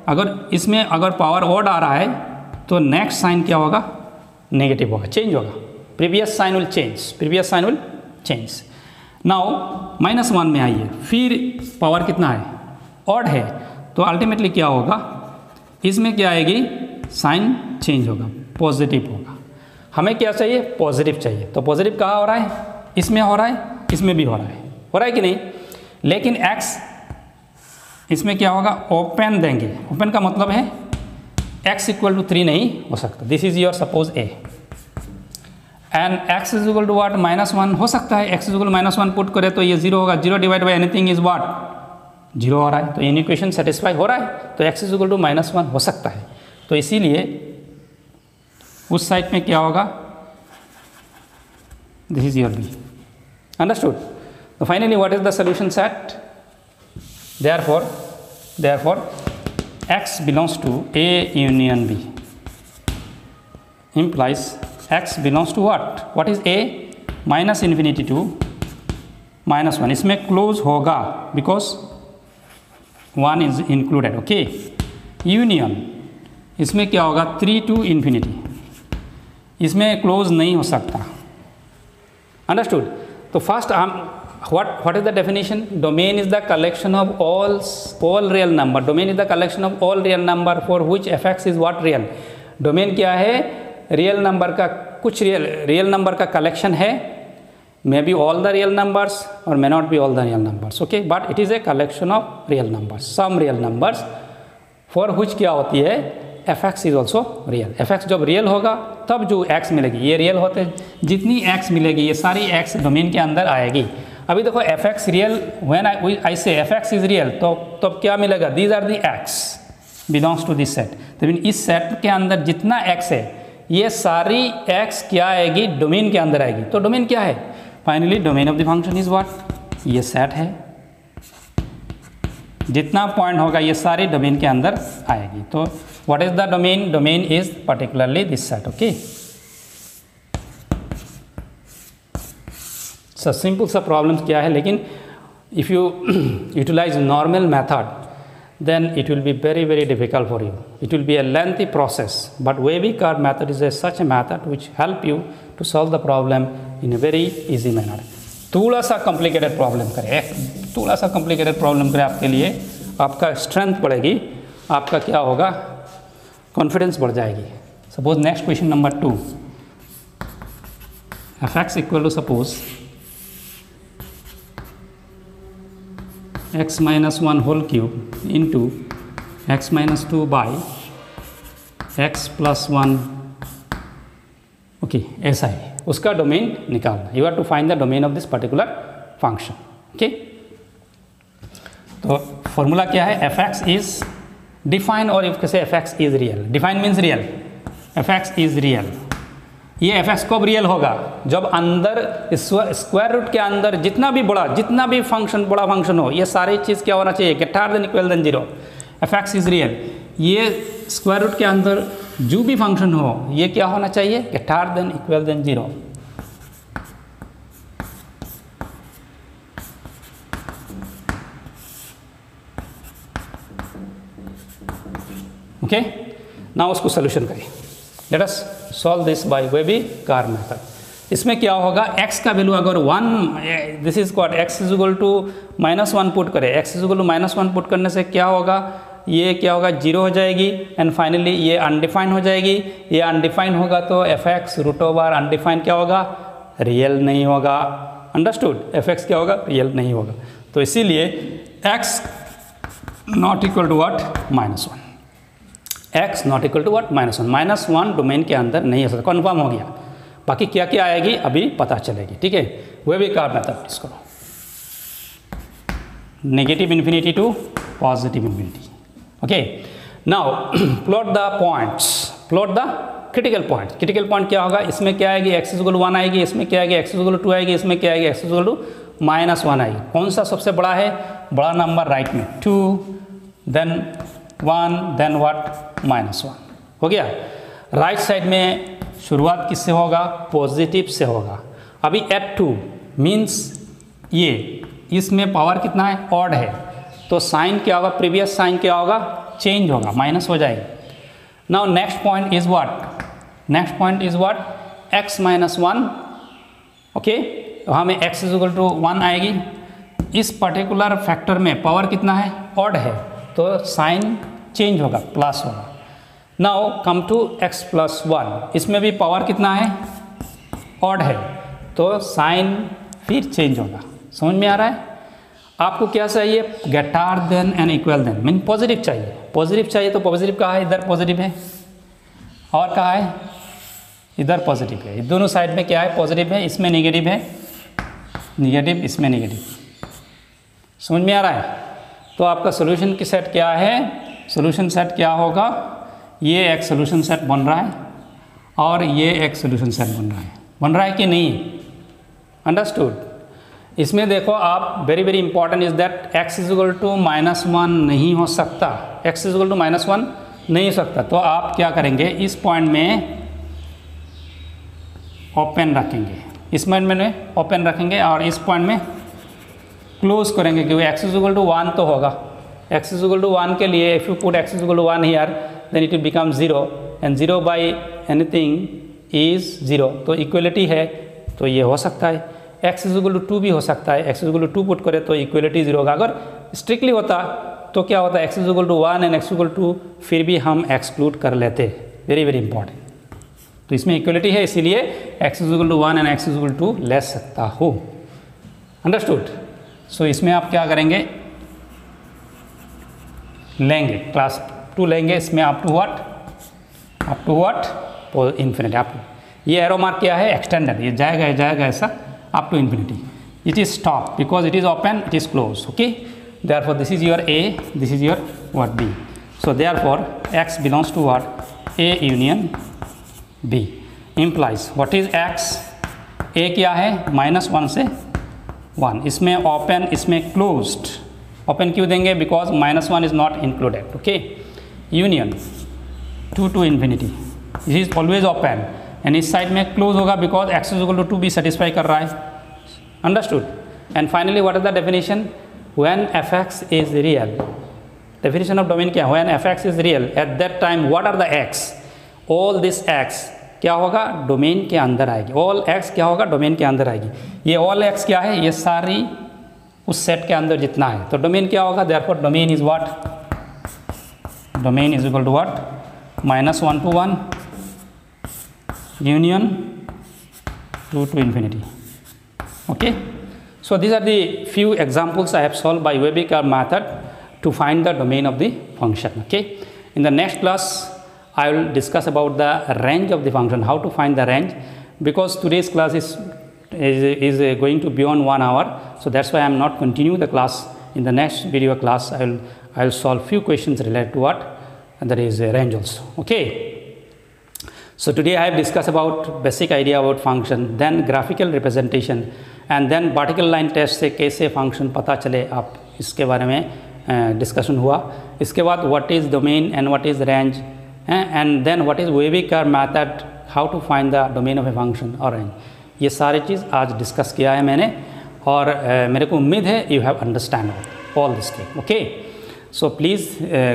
अगर इसमें अगर पावर ऑड आ रहा है तो नेक्स्ट साइन क्या होगा? नेगेटिव होगा। चेंज होगा। Previous sign will change previous sign will change now minus one में आइए। फिर पावर कितना है? ऑड है। तो अल्टीमेटली क्या होगा? इसमें क्या आएगी? साइन चेंज होगा, पॉजिटिव होगा। हमें क्या चाहिए? पॉजिटिव चाहिए। तो पॉजिटिव कहाँ हो रहा है? इसमें हो रहा है, इसमें भी हो रहा है। हो रहा है कि नहीं? लेकिन एक्स इसमें क्या होगा? ओपन देंगे। ओपन का मतलब है एक्स इक्वल टू थ्री नहीं हो सकता। This is your suppose A and x is equal to what minus one हो सकता है। X is equal minus one put करे तो ये ज़ीरो होगा। Zero divide by anything is what zero हो रहा है। तो इन इक्वेशन सेटिस्फाई हो रहा है। तो x is equal to minus one हो सकता है। तो इसीलिए उस साइड में क्या होगा? This is your B understood तो finally what is the solution set therefore therefore x belongs to A union B implies x belongs to what? What is a? Minus infinity to minus one इसमें close होगा because one is included okay union इसमें क्या होगा? Three to infinity इसमें close नहीं हो सकता। Understood तो फ़र्स्ट हम what what is the definition domain is the collection of all all real number domain is the collection of all real number for which f x is what real domain क्या है? Real number का कुछ real real number का collection है। May be all the real numbers और may not be all the real numbers okay but it is a collection of real numbers some real numbers for which क्या होती है? F x is also real f x जब real होगा, तब जो x मिलेगी, ये रियल होते हैं। जितनी एक्स मिलेगी, ये सारी एक्स डोमेन के अंदर आएगी। अभी देखो f x real when I I से एफ़ एक्स इज़ रियल तो तब तो क्या मिलेगा? These are the x belongs to this set तो मीन इस सेट के अंदर जितना एक्स है, ये सारी एक्स क्या आएगी? डोमेन के अंदर आएगी। तो डोमेन क्या है? Finally domain of the function is what ये सेट है। जितना पॉइंट होगा, ये सारी डोमेन के अंदर आएगी। तो what is the domain domain is particularly this set okay सा सिंपल सा प्रॉब्लम क्या है लेकिन if you utilize normal method then it will be very very difficult for you it will be a lengthy process but wavy card method is a, such a method which help you to solve the problem in a very easy manner थोड़ा सा complicated problem करें थोड़ा सा complicated problem करें आपके लिए आपका strength बढ़ेगी आपका क्या होगा कॉन्फिडेंस बढ़ जाएगी। Suppose next question number two f x equal to suppose x minus 1 whole cube into x minus 2 by x plus 1 okay ऐसा है उसका डोमेन निकालना। You are to find the domain of this particular function okay तो formula क्या है? F x is define और if कैसे f x is real define means real f x is real ये एफ़ एक्स कब real होगा? जब अंदर स्क्वायर रूट के अंदर जितना भी बड़ा, जितना भी फ़ंक्शन बड़ा फ़ंक्शन हो, ये सारी चीज़ क्या होना चाहिए? Greater than equal than zero f x is real ये स्क्वायर रूट के अंदर जो भी फ़ंक्शन हो, ये क्या होना चाहिए? Greater than equal than zero okay ना उसको सोल्यूशन करें us solve this by wavy curve method इसमें क्या होगा? X का वैल्यू अगर वन दिस इज़ कॉट x is equal to minus one put करें। X is equal to minus one put करने से क्या होगा? ये क्या होगा? ज़ीरो हो जाएगी। एंड फाइनली ये अनडिफाइंड हो जाएगी। ये अनडिफाइंड होगा तो f x root over undefined क्या होगा? रियल नहीं होगा। अंडरस्टूड एफ़ एक्स क्या होगा? रियल नहीं होगा। तो इसीलिए x not equal to what minus one x not equal to what minus one minus one domain के अंदर नहीं हो सकता। कन्फर्म हो गया। बाकी क्या क्या आएगी, अभी पता चलेगी। ठीक है? वे भी कार मेथड इसको। Negative infinity to positive infinity okay now plot the points plot the critical point critical point क्या होगा? इसमें क्या आएगी? एक्स इजल वन आएगी। इसमें क्या आएगी? एक्स इजल टू आएगी। इसमें क्या आएगी? X equal to minus one आएगी। कौन सा सबसे बड़ा है? बड़ा नंबर राइट में। Two then one then what minus one हो गया? राइट right साइड में शुरुआत किससे होगा? पॉजिटिव से होगा। अभी एट टू मीन्स ये। इसमें पावर कितना है? ऑड है। तो साइन क्या होगा? प्रीवियस साइन क्या होगा? चेंज होगा। माइनस हो जाएगी। Now next point is what next point is what x minus one okay हमें x is equal to one आएगी। इस पर्टिकुलर फैक्टर में पावर कितना है? ऑड है। तो साइन चेंज होगा प्लस होगा। Now come to x plus one इसमें भी पावर कितना है? ऑड है। तो साइन फिर चेंज होगा। समझ में आ रहा है? आपको क्या चाहिए? Greater than and equal than mean positive चाहिए। पॉजिटिव चाहिए तो पॉजिटिव कहा है? इधर पॉजिटिव है। और कहा है? इधर पॉजिटिव है। दोनों साइड में क्या है? पॉजिटिव है। इसमें नेगेटिव है। निगेटिव इसमें नेगेटिव समझ में आ रहा है? तो आपका सोल्यूशन की सेट क्या है? सोल्यूशन सेट क्या होगा? ये एक सोल्यूशन सेट बन रहा है और ये एक सोल्यूशन सेट बन रहा है। बन रहा है कि नहीं? अंडरस्टूड इसमें देखो आप very very important is that x equal to minus one नहीं हो सकता। X equal to minus one नहीं हो सकता। तो आप क्या करेंगे? इस पॉइंट में ओपन रखेंगे। इस पॉइंट में ओपन रखेंगे और इस पॉइंट में क्लोज करेंगे, क्योंकि एक्स इजल टू वन तो होगा। X is equal to 1 के लिए, if you put x is equal to 1 here, then it will become 0 and 0 by anything is 0 तो इक्वलिटी है तो ये हो सकता है। x is equal to 2 भी हो सकता है। x is equal to 2 put करें तो इक्वलिटी ज़ीरो होगा। अगर स्ट्रिक्टली होता तो क्या होता? x is equal to 1 and x is equal to फिर भी हम एक्सक्लूड कर लेते। वेरी वेरी इंपॉर्टेंट तो इसमें इक्वलिटी है, इसीलिए x is equal to one and x is equal to ले सकता हो। अंडरस्टूड सो इसमें आप क्या करेंगे? लेंगे क्लास टू लेंगे, इसमें up to what up to what infinity up ये एरो मार्क क्या है? एक्सटेंडेड ये जाएगा जाएगा, ऐसा up to infinity it is stop because it is open it is close okay therefore this is your a this is your what b so they are for x belongs to what a union b implies what is x a क्या है? Minus one से one इसमें open इसमें closed open क्यों देंगे because minus one is not included okay union two to infinity this is always open and इस side में close होगा because x is equal to two भी सेटिस्फाई कर रहा है। Understood? And finally, what is the definition? When fx is real. Definition of domain क्या? When fx is real, at that time, what are the x? All this x क्या होगा? Domain के अंदर आएगी। ऑल एक्स क्या होगा? Domain के अंदर आएगी। ये ऑल एक्स क्या है? ये सारी उस सेट के अंदर जितना है। तो डोमेन क्या होगा? Therefore domain is what domain is equal to what minus one to one union two to infinity okay so these are the few examples I have solved by वेबिक curve method to find the domain of the function okay in the next class I will discuss about the range of the function how to find the range because today's class is is, is going to beyond one hour so that's why i'm not continue the class in the next video class i will i will solve few questions related to what and that is range also okay so today I have discussed about basic idea about function, then graphical representation, and then vertical line test से कैसे function पता चले आप इसके बारे में discussion हुआ इसके बाद what is domain and what is range and then what is wavy curve method how to find the domain of a function और रेंज ये सारी चीज़ आज डिस्कस किया है मैंने और uh, मेरे को उम्मीद है you have understand all this thing okay so please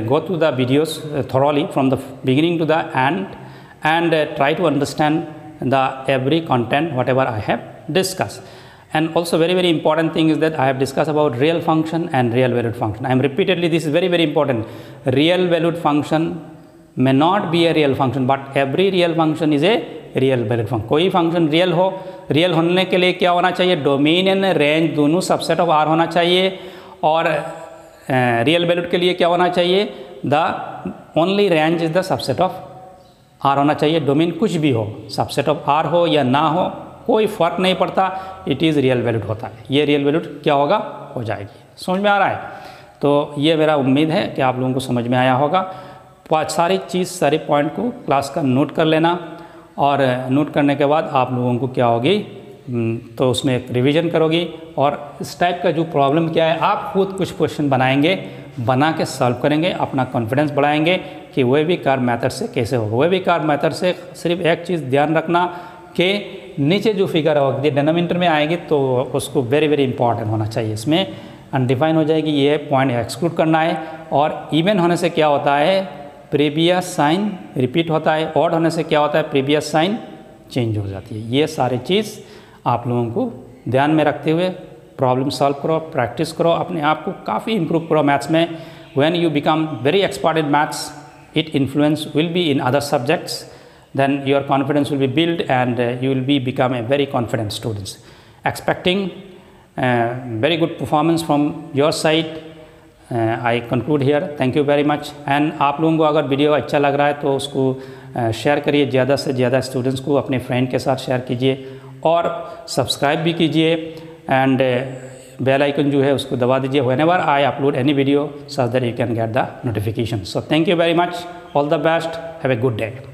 go to the videos thoroughly from the beginning to the end and try to understand the every content whatever I have discussed. And also very, very important thing is that I have discussed about real function and real valued function. I am repeatedly, this is very, very important. Real valued function may not be a real function, but every real function is a real valid function कोई function real हो real होने के लिए क्या होना चाहिए? Domain and range दोनों subset of R होना चाहिए। और रियल वैल्यूड के लिए क्या होना चाहिए? The only range is the subset of R होना चाहिए। डोमेन कुछ भी हो सबसेट ऑफ़ आर हो या ना हो, कोई फ़र्क नहीं पड़ता। इट इज़ रियल वैल्यूड होता है। ये रियल वैल्यूड क्या होगा? हो जाएगी। समझ में आ रहा है? तो ये मेरा उम्मीद है कि आप लोगों को समझ में आया होगा। सारी चीज़, सारे पॉइंट को क्लास का नोट कर लेना। और नोट करने के बाद आप लोगों को क्या होगी हम्म, तो उसमें एक रिविज़न करोगी और इस टाइप का जो प्रॉब्लम क्या है आप खुद कुछ क्वेश्चन बनाएँगे बना के सॉल्व करेंगे अपना कॉन्फिडेंस बढ़ाएँगे कि वे भी कार मैथड से कैसे हो वे भी कार मैथड से सिर्फ़ एक चीज़ ध्यान रखना कि नीचे जो फिगर होगी डेनोमीटर में आएगी तो उसको वेरी वेरी इंपॉर्टेंट होना चाहिए। इसमें अनडिफाइन हो जाएगी ये पॉइंट एक्सक्लूड करना है और इवन होने से क्या होता है प्रीवियस साइन रिपीट होता है ऑड होने से क्या होता है? प्रीवियस साइन चेंज हो जाती है। ये सारी चीज़ आप लोगों को ध्यान में रखते हुए प्रॉब्लम सॉल्व करो प्रैक्टिस करो अपने आप को काफ़ी इंप्रूव करो मैथ्स में। When you become very expert in maths it influence will be in other subjects confidence will be built and uh, you will be become a very confident students. Expecting uh, very good performance from your side I conclude here thank you very much and आप लोगों को अगर video अच्छा लग रहा है तो उसको शेयर uh, करिए ज़्यादा से ज़्यादा स्टूडेंट्स को अपने फ्रेंड के साथ शेयर कीजिए और सब्सक्राइब भी कीजिए एंड बेल आइकन जो है उसको दबा दीजिए whenever I upload any video so that you can get the notification so thank you very much all the best have a good day